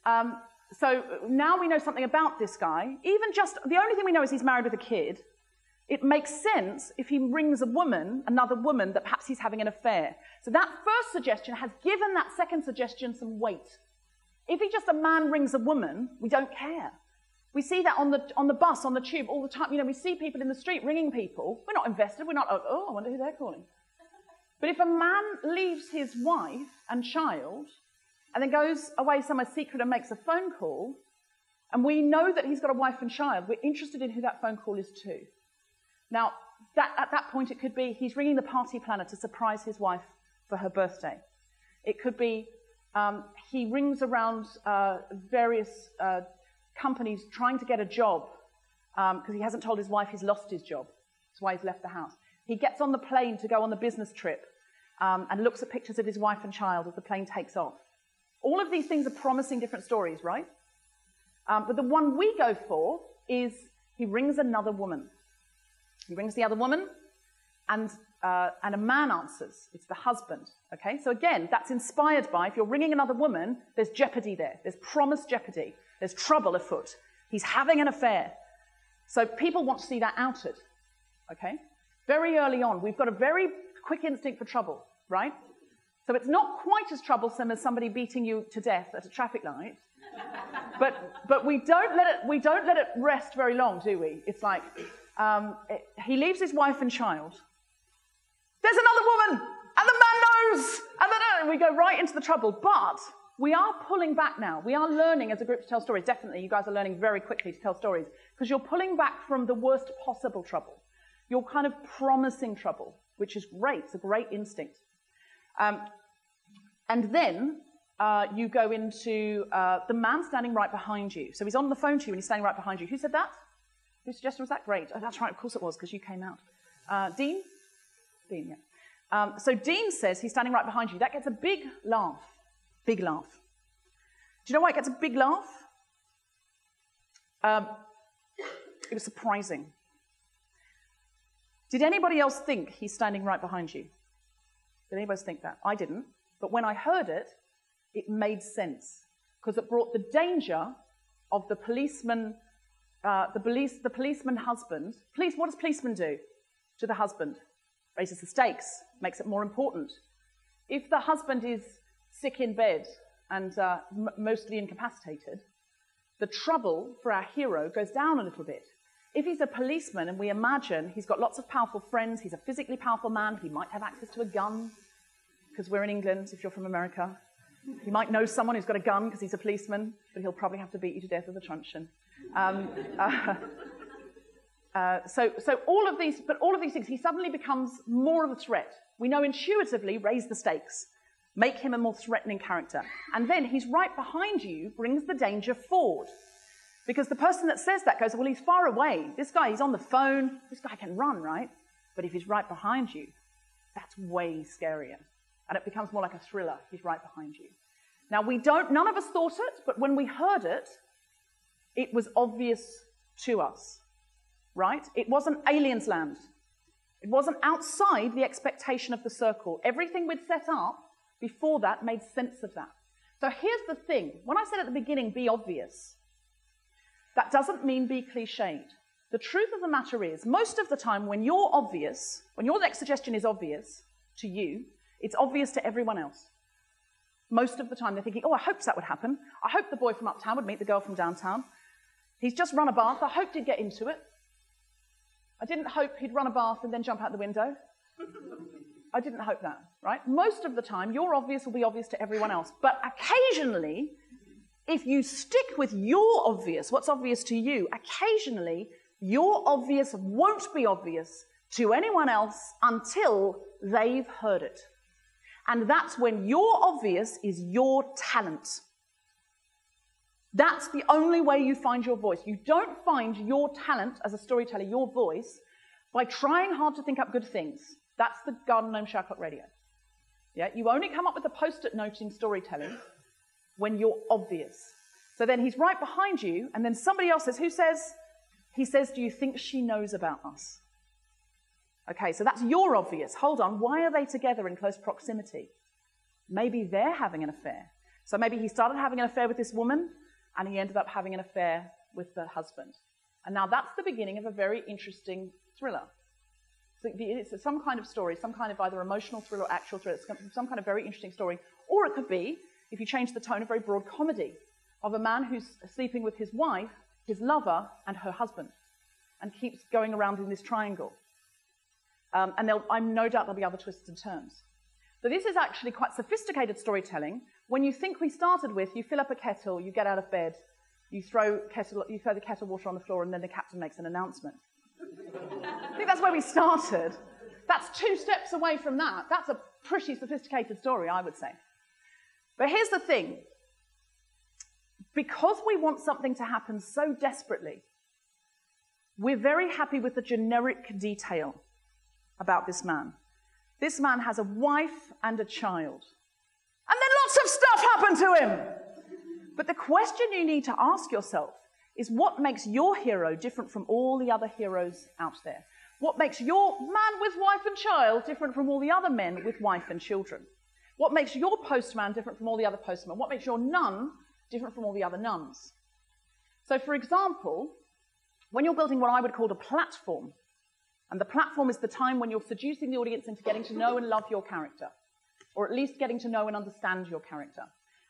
Um, so now we know something about this guy. Even just, the only thing we know is he's married with a kid. It makes sense if he rings a woman, another woman, that perhaps he's having an affair. So that first suggestion has given that second suggestion some weight. If he just a man rings a woman, we don't care. We see that on the, on the bus, on the tube, all the time. You know, we see people in the street ringing people. We're not invested. We're not, oh, oh, I wonder who they're calling. But if a man leaves his wife and child and then goes away somewhere secret and makes a phone call, and we know that he's got a wife and child, we're interested in who that phone call is to. Now, that, at that point, it could be he's ringing the party planner to surprise his wife for her birthday. It could be um, he rings around uh, various uh, companies trying to get a job because he hasn't told his wife he's lost his job. That's why he's left the house. He gets on the plane to go on the business trip um, and looks at pictures of his wife and child as the plane takes off. All of these things are promising different stories, right? Um, but the one we go for is he rings another woman. He rings the other woman, and, uh, and a man answers. It's the husband. Okay? So again, that's inspired by if you're ringing another woman, there's jeopardy there. There's promised jeopardy. There's trouble afoot. He's having an affair. So people want to see that outed. Okay? Very early on, we've got a very quick instinct for trouble, right? So it's not quite as troublesome as somebody beating you to death at a traffic light. but but we don't let it we don't let it rest very long, do we? It's like um, he leaves his wife and child. There's another woman, and the man knows, and then we go right into the trouble. But we are pulling back now. We are learning as a group to tell stories. Definitely, you guys are learning very quickly to tell stories because you're pulling back from the worst possible trouble. You're kind of promising trouble, which is great. It's a great instinct. Um, and then uh, you go into uh, the man standing right behind you. So he's on the phone to you and he's standing right behind you. Who said that? Who suggested was that? Great. Oh, that's right. Of course it was because you came out. Uh, Dean? Dean, yeah. Um, so Dean says he's standing right behind you. That gets a big laugh. Big laugh. Do you know why it gets a big laugh? Um, it was surprising. Did anybody else think he's standing right behind you? Did anybody else think that? I didn't. But when I heard it, it made sense because it brought the danger of the policeman, uh, the, police, the policeman husband. Police, what does policeman do to the husband? Raises the stakes, makes it more important. If the husband is sick in bed and uh, m- mostly incapacitated, the trouble for our hero goes down a little bit. If he's a policeman and we imagine he's got lots of powerful friends, he's a physically powerful man, he might have access to a gun, because we're in England, if you're from America. He might know someone who's got a gun because he's a policeman, but he'll probably have to beat you to death with a truncheon. Um, uh, uh, so, so all of these, but all of these things, he suddenly becomes more of a threat. We know intuitively, raise the stakes, make him a more threatening character. And then he's right behind you, brings the danger forward. Because the person that says that goes, well, he's far away. This guy, he's on the phone. This guy can run, right? But if he's right behind you, that's way scarier. And it becomes more like a thriller. He's right behind you. Now, we don't, none of us thought it, but when we heard it, it was obvious to us, right? It wasn't alien's land. It wasn't outside the expectation of the circle. Everything we'd set up before that made sense of that. So here's the thing when I said at the beginning, be obvious, that doesn't mean be cliched. The truth of the matter is, most of the time when you're obvious, when your next suggestion is obvious to you, it's obvious to everyone else. Most of the time they're thinking, oh, I hope that would happen. I hope the boy from uptown would meet the girl from downtown. He's just run a bath. I hoped he'd get into it. I didn't hope he'd run a bath and then jump out the window. I didn't hope that, right? Most of the time, your obvious will be obvious to everyone else. But occasionally, if you stick with your obvious, what's obvious to you, occasionally your obvious won't be obvious to anyone else until they've heard it. And that's when your obvious is your talent. That's the only way you find your voice. You don't find your talent as a storyteller, your voice, by trying hard to think up good things. That's the Garden Gnome Clock Radio. Yeah, you only come up with a post-it noting storytelling when you're obvious. So then he's right behind you, and then somebody else says, Who says? He says, Do you think she knows about us? Okay, so that's your obvious. Hold on, why are they together in close proximity? Maybe they're having an affair. So maybe he started having an affair with this woman, and he ended up having an affair with the husband. And now that's the beginning of a very interesting thriller. So it's some kind of story, some kind of either emotional thriller or actual thriller, it's some kind of very interesting story. Or it could be, if you change the tone, a very broad comedy of a man who's sleeping with his wife, his lover, and her husband, and keeps going around in this triangle. Um, and I'm no doubt there'll be other twists and turns. So this is actually quite sophisticated storytelling. When you think we started with, you fill up a kettle, you get out of bed, you throw, kettle, you throw the kettle water on the floor, and then the captain makes an announcement. I think that's where we started. That's two steps away from that. That's a pretty sophisticated story, I would say. But here's the thing because we want something to happen so desperately, we're very happy with the generic detail about this man. This man has a wife and a child. And then lots of stuff to him. But the question you need to ask yourself is what makes your hero different from all the other heroes out there? What makes your man with wife and child different from all the other men with wife and children? What makes your postman different from all the other postmen? What makes your nun different from all the other nuns? So, for example, when you're building what I would call a platform, and the platform is the time when you're seducing the audience into getting to know and love your character, or at least getting to know and understand your character.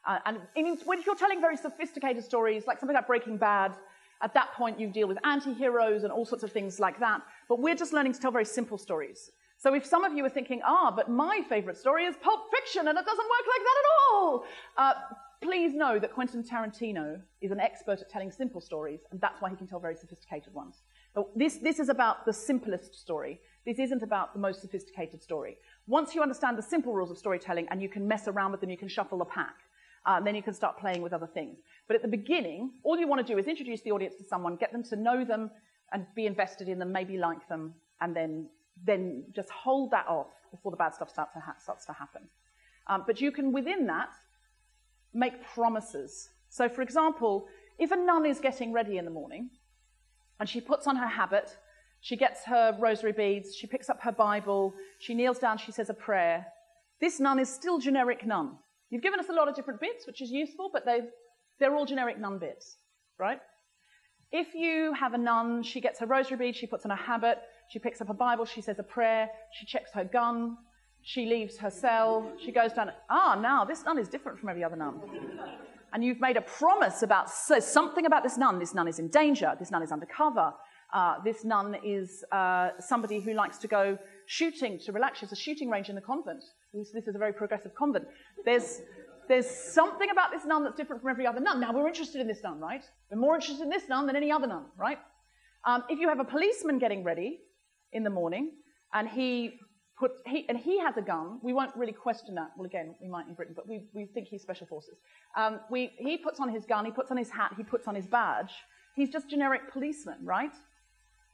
Uh, and when you're telling very sophisticated stories, like something like Breaking Bad, at that point you deal with anti-heroes and all sorts of things like that. But we're just learning to tell very simple stories. So if some of you are thinking, ah, but my favorite story is Pulp Fiction and it doesn't work like that at all, uh, please know that Quentin Tarantino is an expert at telling simple stories, and that's why he can tell very sophisticated ones. So this, this is about the simplest story. This isn't about the most sophisticated story. Once you understand the simple rules of storytelling and you can mess around with them, you can shuffle the pack, uh, then you can start playing with other things. But at the beginning, all you want to do is introduce the audience to someone, get them to know them and be invested in them, maybe like them, and then, then just hold that off before the bad stuff starts to, ha- starts to happen. Um, but you can, within that, make promises. So, for example, if a nun is getting ready in the morning and she puts on her habit, she gets her rosary beads, she picks up her Bible, she kneels down, she says a prayer, this nun is still generic nun. You've given us a lot of different bits, which is useful, but they, they're all generic nun bits, right? If you have a nun, she gets her rosary bead, she puts on a habit, she picks up a Bible, she says a prayer, she checks her gun, she leaves her cell, she goes down. Ah, now this nun is different from every other nun. And you've made a promise about so something about this nun. This nun is in danger. This nun is undercover. Uh, this nun is uh, somebody who likes to go shooting to relax. There's a shooting range in the convent. This, this is a very progressive convent. There's, there's something about this nun that's different from every other nun. Now, we're interested in this nun, right? We're more interested in this nun than any other nun, right? Um, if you have a policeman getting ready in the morning and he put, he, and he has a gun, we won't really question that. Well, again, we might in Britain, but we, we think he's special forces. Um, we, he puts on his gun, he puts on his hat, he puts on his badge. He's just generic policeman, right?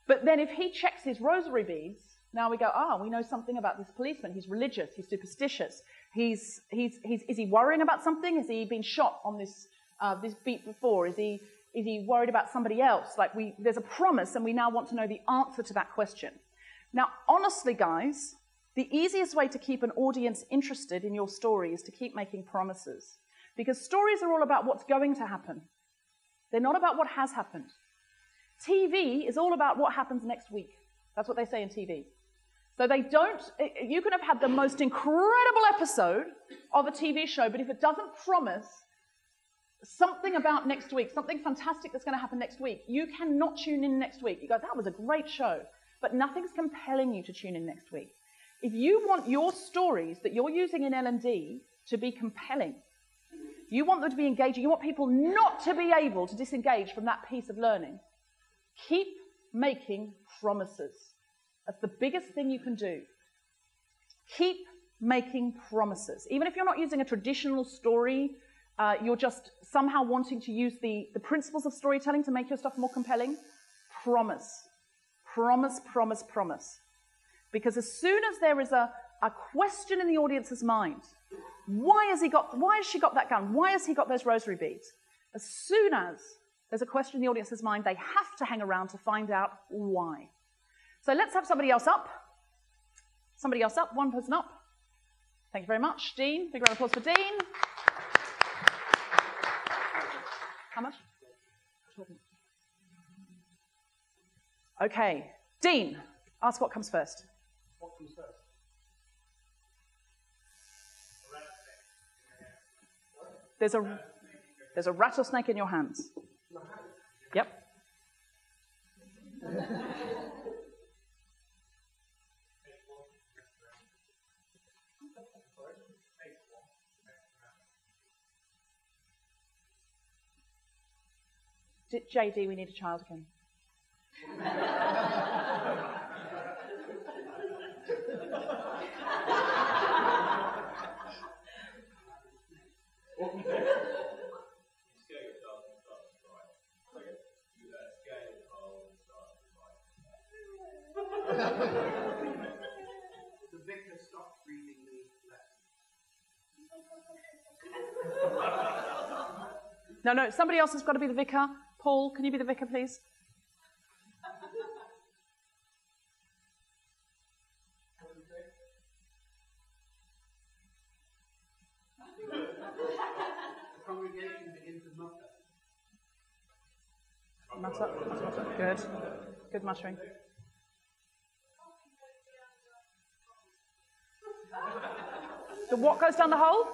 But then if he checks his rosary beads, now we go, ah, we know something about this policeman. He's religious, he's superstitious. He's, he's, he's, is he worrying about something? Has he been shot on this, uh, this beat before? Is he, is he worried about somebody else? Like we, there's a promise, and we now want to know the answer to that question. Now, honestly, guys, the easiest way to keep an audience interested in your story is to keep making promises. Because stories are all about what's going to happen. They're not about what has happened. TV is all about what happens next week. That's what they say in TV. So they don't, eh, eh, you can have had the most incredible episode of a TV show, but if it doesn't promise something about next week, something fantastic that's going to happen next week, you cannot tune in next week. You go, that was a great show, but nothing's compelling you to tune in next week. If you want your stories that you're using in L&D to be compelling, you want them to be engaging, you want people not to be able to disengage from that piece of learning, keep making promises. That's the biggest thing you can do. Keep making promises. Even if you're not using a traditional story, uh, you're just somehow wanting to use the, the principles of storytelling to make your stuff more compelling, promise. Promise, promise, promise. Because as soon as there is a, a question in the audience's mind, why has he got why has she got that gun? Why has he got those rosary beads? As soon as there's a question in the audience's mind, they have to hang around to find out why. So let's have somebody else up. Somebody else up, one person up. Thank you very much. Dean, big round of applause for Dean. How much? Okay. Dean, ask what comes first. What comes first? There's a, there's a rattlesnake in your hands. Yep. JD, we need a child again. The vicar stopped reading the. No, no, somebody else has got to be the vicar. Paul, can you be the vicar, please? The congregation begins to. Mutter, mutter, mutter. Good. Good muttering. The what goes down the hole?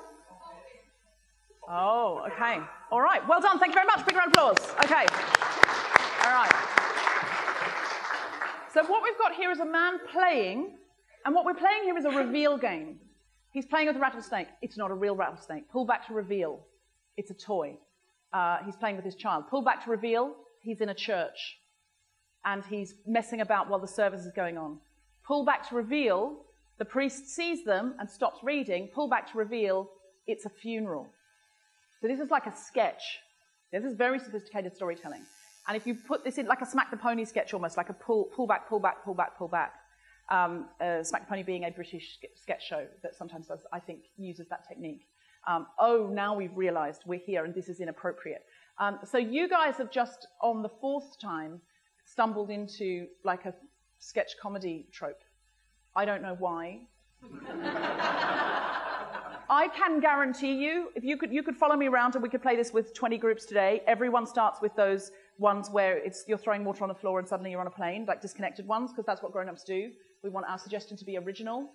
Oh, okay. All right. Well done. Thank you very much. Big round of applause. Okay. All right. So what we've got here is a man playing, and what we're playing here is a reveal game. He's playing with a rattlesnake. It's not a real rattlesnake. Pull back to reveal. It's a toy. Uh, he's playing with his child. Pull back to reveal. He's in a church, and he's messing about while the service is going on. Pull back to reveal. The priest sees them and stops reading. Pull back to reveal. It's a funeral. So this is like a sketch. This is very sophisticated storytelling. And if you put this in like a smack the pony sketch almost, like a pull, pull back, pull back, pull back, pull back. Um, uh, smack the pony being a British sketch show that sometimes does, I think, uses that technique. Um, oh, now we've realized we're here and this is inappropriate. Um, so you guys have just, on the fourth time, stumbled into like a sketch comedy trope. I don't know why. I can guarantee you, if you could, you could follow me around and we could play this with 20 groups today. Everyone starts with those ones where it's, you're throwing water on the floor and suddenly you're on a plane, like disconnected ones, because that's what grown-ups do. We want our suggestion to be original,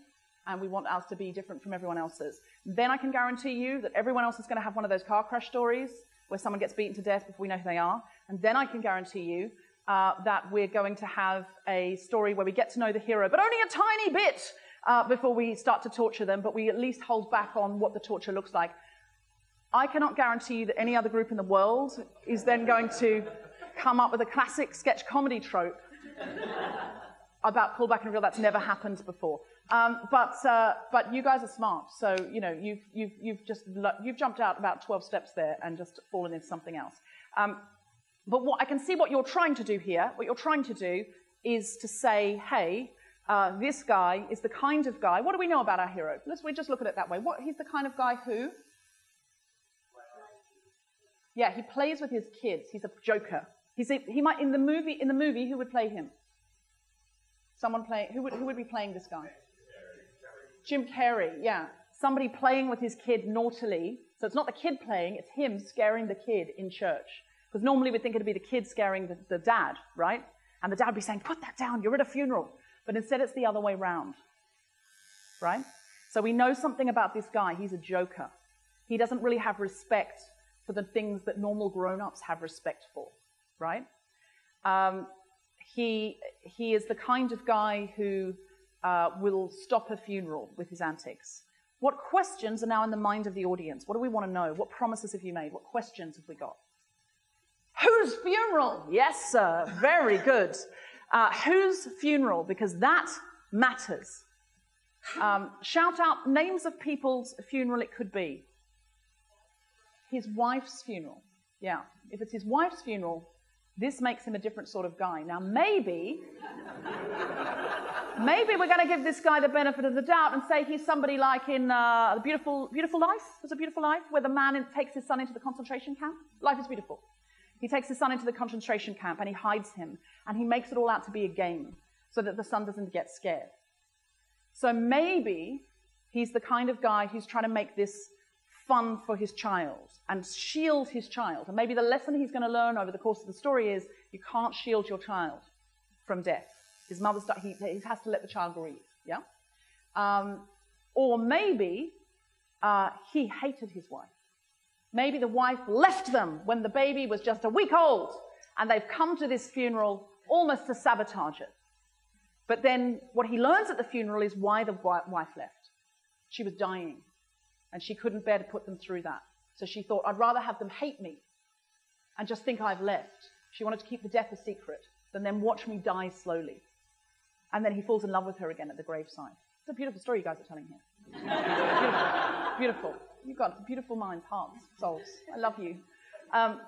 and we want ours to be different from everyone else's. Then I can guarantee you that everyone else is going to have one of those car crash stories where someone gets beaten to death before we know who they are. And then I can guarantee you uh, that we're going to have a story where we get to know the hero, but only a tiny bit uh, before we start to torture them, but we at least hold back on what the torture looks like. I cannot guarantee that any other group in the world is then going to come up with a classic sketch comedy trope about pullback and reveal. That's never happened before. Um, but uh, but you guys are smart, so you know you've you've you've just you've jumped out about 12 steps there and just fallen into something else. Um, but what I can see what you're trying to do here. What you're trying to do is to say, hey, uh, this guy is the kind of guy. What do we know about our hero? Let's we just look at it that way. What he's the kind of guy who. Yeah, he plays with his kids. He's a joker. He's a, he might in the movie in the movie who would play him? Someone playing who would who would be playing this guy? Jim Carrey, yeah. Somebody playing with his kid naughtily. So it's not the kid playing, it's him scaring the kid in church. Because normally we'd think it'd be the kid scaring the, the dad, right? And the dad would be saying, Put that down, you're at a funeral. But instead it's the other way round, right? So we know something about this guy. He's a joker. He doesn't really have respect for the things that normal grown ups have respect for, right? Um, he, he is the kind of guy who uh, will stop a funeral with his antics. What questions are now in the mind of the audience? What do we want to know? What promises have you made? What questions have we got? Whose funeral? Yes, sir. Very good. Uh, whose funeral? Because that matters. Um, shout out names of people's funeral it could be. His wife's funeral. Yeah. If it's his wife's funeral, this makes him a different sort of guy. Now, maybe, maybe we're going to give this guy the benefit of the doubt and say he's somebody like in uh, the Beautiful, Beautiful Life. Was a Beautiful Life, where the man in, takes his son into the concentration camp. Life is beautiful. He takes his son into the concentration camp and he hides him, and he makes it all out to be a game so that the son doesn't get scared. So maybe he's the kind of guy who's trying to make this fun for his child and shield his child. And maybe the lesson he's going to learn over the course of the story is you can't shield your child from death. His mother's he, he has to let the child grieve. Yeah. Um, or maybe uh, he hated his wife. Maybe the wife left them when the baby was just a week old, and they've come to this funeral almost to sabotage it. But then what he learns at the funeral is why the wife left. She was dying and she couldn't bear to put them through that. So she thought, I'd rather have them hate me and just think I've left. She wanted to keep the death a secret than then watch me die slowly. And then he falls in love with her again at the graveside. It's a beautiful story you guys are telling here. beautiful. beautiful. You've got beautiful minds, hearts, souls. I love you. Um,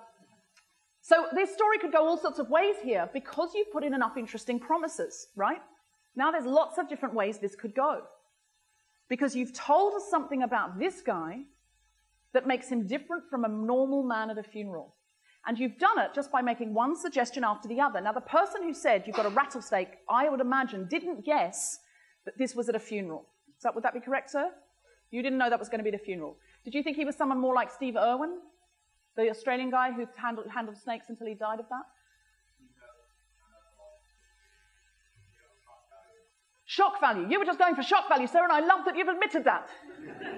so this story could go all sorts of ways here because you've put in enough interesting promises, right? Now there's lots of different ways this could go because you've told us something about this guy that makes him different from a normal man at a funeral. And you've done it just by making one suggestion after the other. Now, the person who said you've got a rattlesnake, I would imagine, didn't guess that this was at a funeral. That, would that be correct, sir? You didn't know that was going to be the funeral. Did you think he was someone more like Steve Irwin, the Australian guy who handled, handled snakes until he died of that. Shock value. You were just going for shock value, sir, and I love that you've admitted that.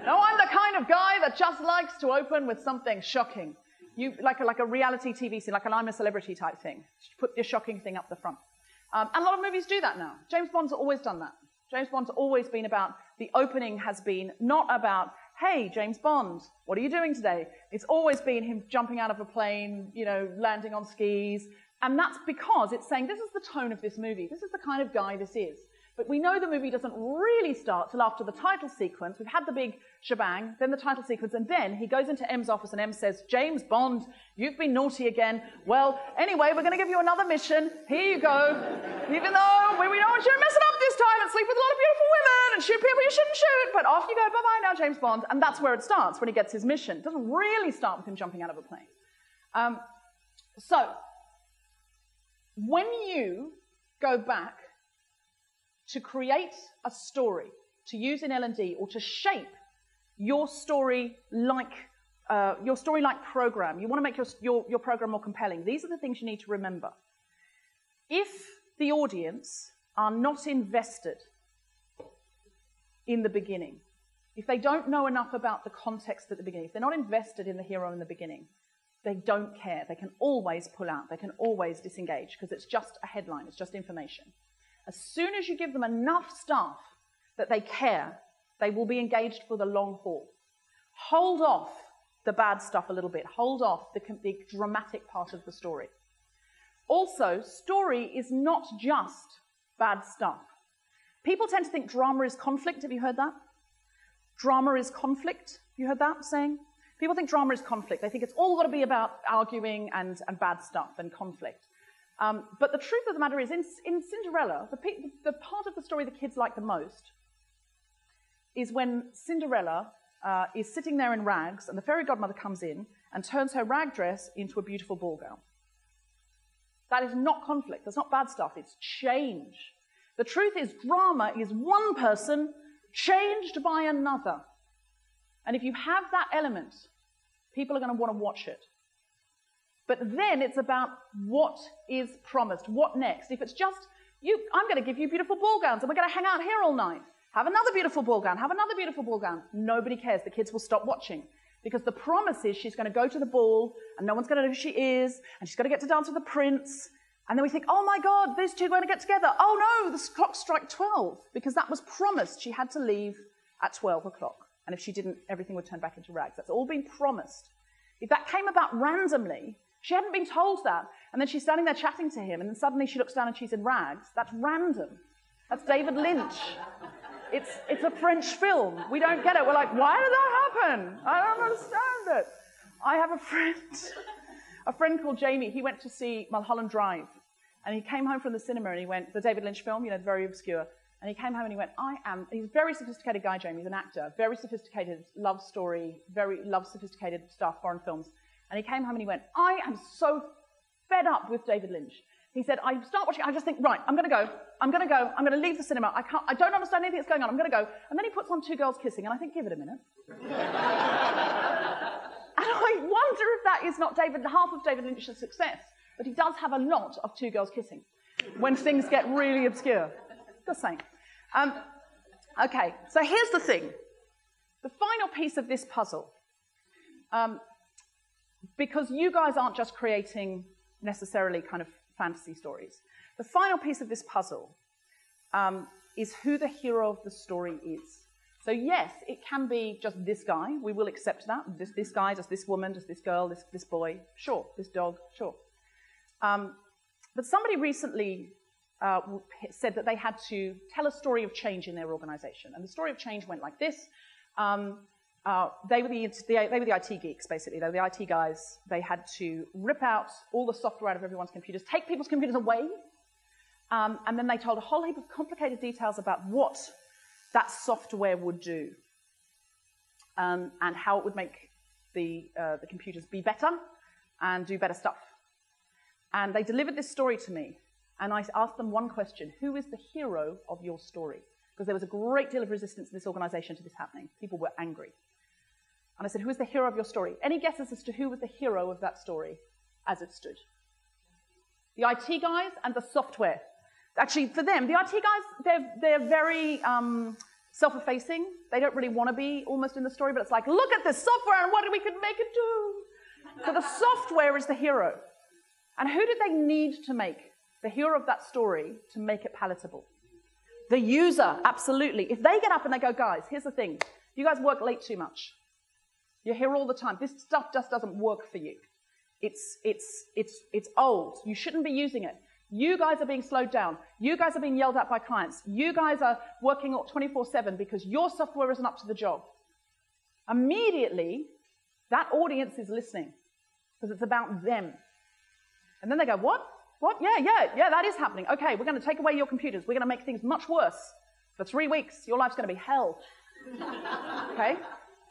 no, I'm the kind of guy that just likes to open with something shocking. You, like, a, like a reality TV scene, like an I'm a celebrity type thing. Put your shocking thing up the front. Um, and a lot of movies do that now. James Bond's always done that. James Bond's always been about the opening has been not about hey, James Bond, what are you doing today? It's always been him jumping out of a plane, you know, landing on skis. And that's because it's saying, this is the tone of this movie. This is the kind of guy this is. But we know the movie doesn't really start till after the title sequence. We've had the big shebang, then the title sequence, and then he goes into M's office and M says, James Bond, you've been naughty again. Well, anyway, we're going to give you another mission. Here you go. Even though we, we don't want you to mess it up this time and sleep with a lot of beautiful women and shoot people you shouldn't shoot, but off you go. Bye bye now, James Bond. And that's where it starts when he gets his mission. It doesn't really start with him jumping out of a plane. Um, so, when you go back to create a story to use in L&D or to shape your story like uh, your story like program. You want to make your, your, your program more compelling. These are the things you need to remember. If the audience are not invested in the beginning, if they don't know enough about the context at the beginning, if they're not invested in the hero in the beginning, they don't care. They can always pull out. They can always disengage because it's just a headline, it's just information. As soon as you give them enough stuff that they care, they will be engaged for the long haul. Hold off the bad stuff a little bit. Hold off the, the dramatic part of the story. Also, story is not just bad stuff. People tend to think drama is conflict. Have you heard that? Drama is conflict. You heard that saying? People think drama is conflict. They think it's all got to be about arguing and, and bad stuff and conflict. Um, but the truth of the matter is, in, in Cinderella, the, the, part of the story the kids like the most is when Cinderella uh, is sitting there in rags and the fairy godmother comes in and turns her rag dress into a beautiful ball gown. That is not conflict. That's not bad stuff. It's change. The truth is, drama is one person changed by another. And if you have that element, people are going to want to watch it. But then it's about what is promised, what next. If it's just, you, I'm going to give you beautiful ball gowns and we're going to hang out here all night. Have another beautiful ball gown, have another beautiful ball gown. Nobody cares. The kids will stop watching. Because the promise is she's going to go to the ball and no one's going to know who she is and she's going to get to dance with the prince. And then we think, oh my God, these two are going to get together. Oh no, the clock struck 12 because that was promised. She had to leave at 12 o'clock. And if she didn't, everything would turn back into rags. That's all been promised. If that came about randomly, she hadn't been told that. And then she's standing there chatting to him, and then suddenly she looks down and she's in rags. That's random. That's David Lynch. It's, it's a French film. We don't get it. We're like, why did that happen? I don't understand it. I have a friend, a friend called Jamie. He went to see Mulholland Drive. And he came home from the cinema and he went, the David Lynch film, you know, very obscure. And he came home and he went, I am, he's a very sophisticated guy, Jamie. He's an actor, very sophisticated love story, very love sophisticated stuff, foreign films. And he came home and he went, I am so fed up with David Lynch. He said, I start watching, I just think, right, I'm going to go. I'm going to go. I'm going to leave the cinema. I, can't, I don't understand anything that's going on. I'm going to go. And then he puts on two girls kissing, and I think, give it a minute. and I wonder if that is not David, half of David Lynch's success, but he does have a lot of two girls kissing when things get really obscure. Just saying. Um, okay, so here's the thing. The final piece of this puzzle. Um, because you guys aren't just creating necessarily kind of fantasy stories. The final piece of this puzzle um, is who the hero of the story is. So yes, it can be just this guy. We will accept that. This, this guy, just this woman, just this girl, this, this boy. Sure. This dog. Sure. Um, but somebody recently uh, said that they had to tell a story of change in their organization. And the story of change went like this. Um, uh, they, were the, they were the IT geeks, basically. They were the IT guys. They had to rip out all the software out of everyone's computers, take people's computers away, um, and then they told a whole heap of complicated details about what that software would do um, and how it would make the, uh, the computers be better and do better stuff. And they delivered this story to me, and I asked them one question Who is the hero of your story? Because there was a great deal of resistance in this organization to this happening. People were angry. And I said, Who is the hero of your story? Any guesses as to who was the hero of that story as it stood? The IT guys and the software. Actually, for them, the IT guys, they're, they're very um, self effacing. They don't really want to be almost in the story, but it's like, look at this software and what we could make it do. So the software is the hero. And who did they need to make the hero of that story to make it palatable? The user, absolutely. If they get up and they go, guys, here's the thing you guys work late too much. You're here all the time. This stuff just doesn't work for you. It's, it's, it's, it's old. You shouldn't be using it. You guys are being slowed down. You guys are being yelled at by clients. You guys are working 24 7 because your software isn't up to the job. Immediately, that audience is listening because it's about them. And then they go, What? What? Yeah, yeah, yeah, that is happening. Okay, we're going to take away your computers. We're going to make things much worse. For three weeks, your life's going to be hell. okay?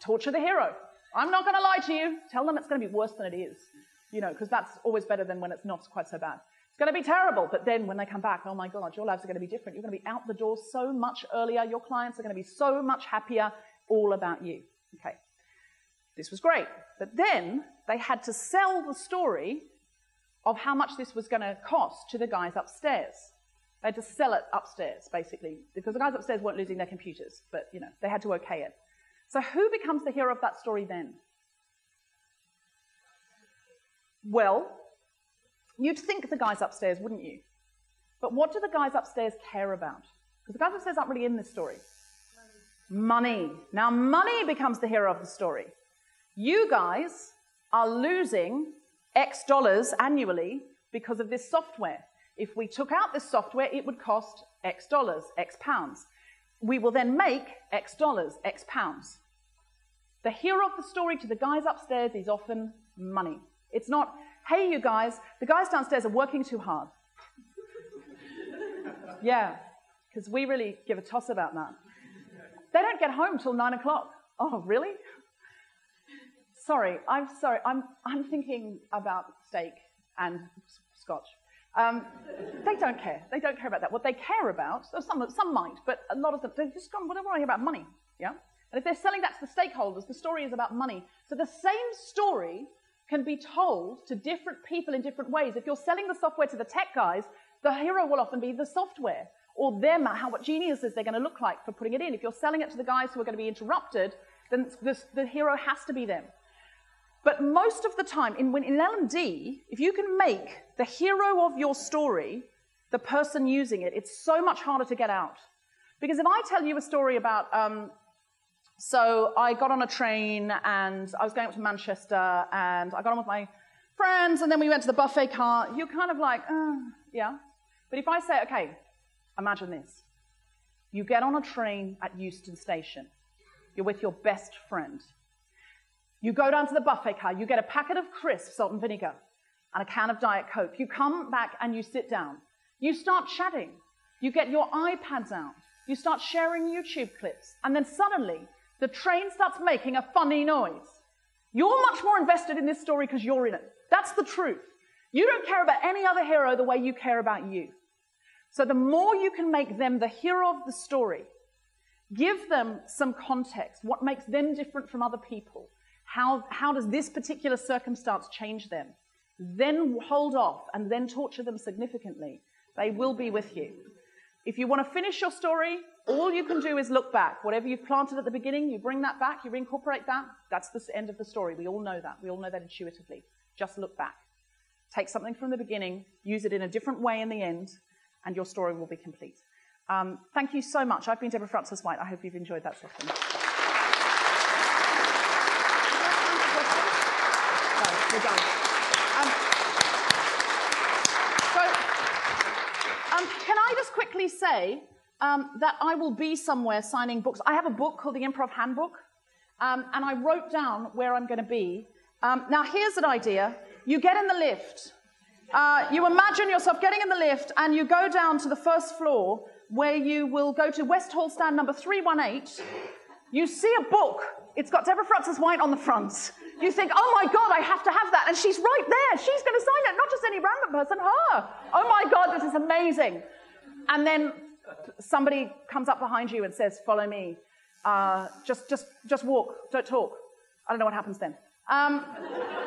Torture the hero. I'm not going to lie to you. Tell them it's going to be worse than it is. You know, because that's always better than when it's not quite so bad. It's going to be terrible. But then when they come back, oh my God, your lives are going to be different. You're going to be out the door so much earlier. Your clients are going to be so much happier. All about you. Okay. This was great. But then they had to sell the story of how much this was going to cost to the guys upstairs. They had to sell it upstairs, basically, because the guys upstairs weren't losing their computers, but you know, they had to okay it. So who becomes the hero of that story then? Well, you'd think the guys upstairs, wouldn't you? But what do the guys upstairs care about? Because the guys upstairs aren't really in this story. Money. money. Now, money becomes the hero of the story. You guys are losing X dollars annually because of this software. If we took out this software, it would cost X dollars, X pounds. We will then make X dollars, X pounds. The hero of the story to the guys upstairs is often money. It's not, hey, you guys, the guys downstairs are working too hard. yeah, because we really give a toss about that. They don't get home till nine o'clock. Oh, really? Sorry, I'm sorry. I'm, I'm thinking about steak and scotch. Um, they don't care. They don't care about that. What they care about, so some, some might, but a lot of them, they've just gone, don't worry about money. Yeah? And if they're selling that to the stakeholders, the story is about money. So the same story can be told to different people in different ways. If you're selling the software to the tech guys, the hero will often be the software or them, how what geniuses they're going to look like for putting it in. If you're selling it to the guys who are going to be interrupted, then this, the hero has to be them. But most of the time, in, in L&D, if you can make the hero of your story the person using it, it's so much harder to get out. Because if I tell you a story about, um, so I got on a train and I was going up to Manchester and I got on with my friends and then we went to the buffet car, you're kind of like, uh, yeah. But if I say, okay, imagine this. You get on a train at Euston Station. You're with your best friend. You go down to the buffet car, you get a packet of crisps, salt and vinegar, and a can of Diet Coke. You come back and you sit down. You start chatting. You get your iPads out. You start sharing YouTube clips. And then suddenly, the train starts making a funny noise. You're much more invested in this story because you're in it. That's the truth. You don't care about any other hero the way you care about you. So the more you can make them the hero of the story, give them some context, what makes them different from other people, how, how does this particular circumstance change them? Then hold off and then torture them significantly. They will be with you. If you want to finish your story, all you can do is look back. Whatever you've planted at the beginning, you bring that back, you reincorporate that. That's the end of the story. We all know that. We all know that intuitively. Just look back. Take something from the beginning, use it in a different way in the end, and your story will be complete. Um, thank you so much. I've been Deborah Frances-White. I hope you've enjoyed that session. We're done. Um, so, um, can I just quickly say um, that I will be somewhere signing books? I have a book called the Improv Handbook, um, and I wrote down where I'm going to be. Um, now, here's an idea you get in the lift. Uh, you imagine yourself getting in the lift, and you go down to the first floor where you will go to West Hall stand number 318. You see a book. It's got Deborah Frances-White on the front. You think, oh my God, I have to have that. And she's right there. She's going to sign it, not just any random person, her. Oh my God, this is amazing. And then somebody comes up behind you and says, follow me. Uh, just, just, just walk, don't talk. I don't know what happens then. Um,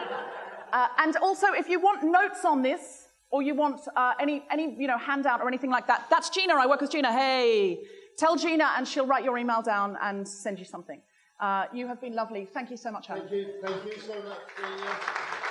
uh, and also, if you want notes on this, or you want uh, any, any you know, handout or anything like that, that's Gina. I work with Gina. Hey, tell Gina and she'll write your email down and send you something. Uh, you have been lovely. Thank you so much, Helen. Thank you, thank you so much.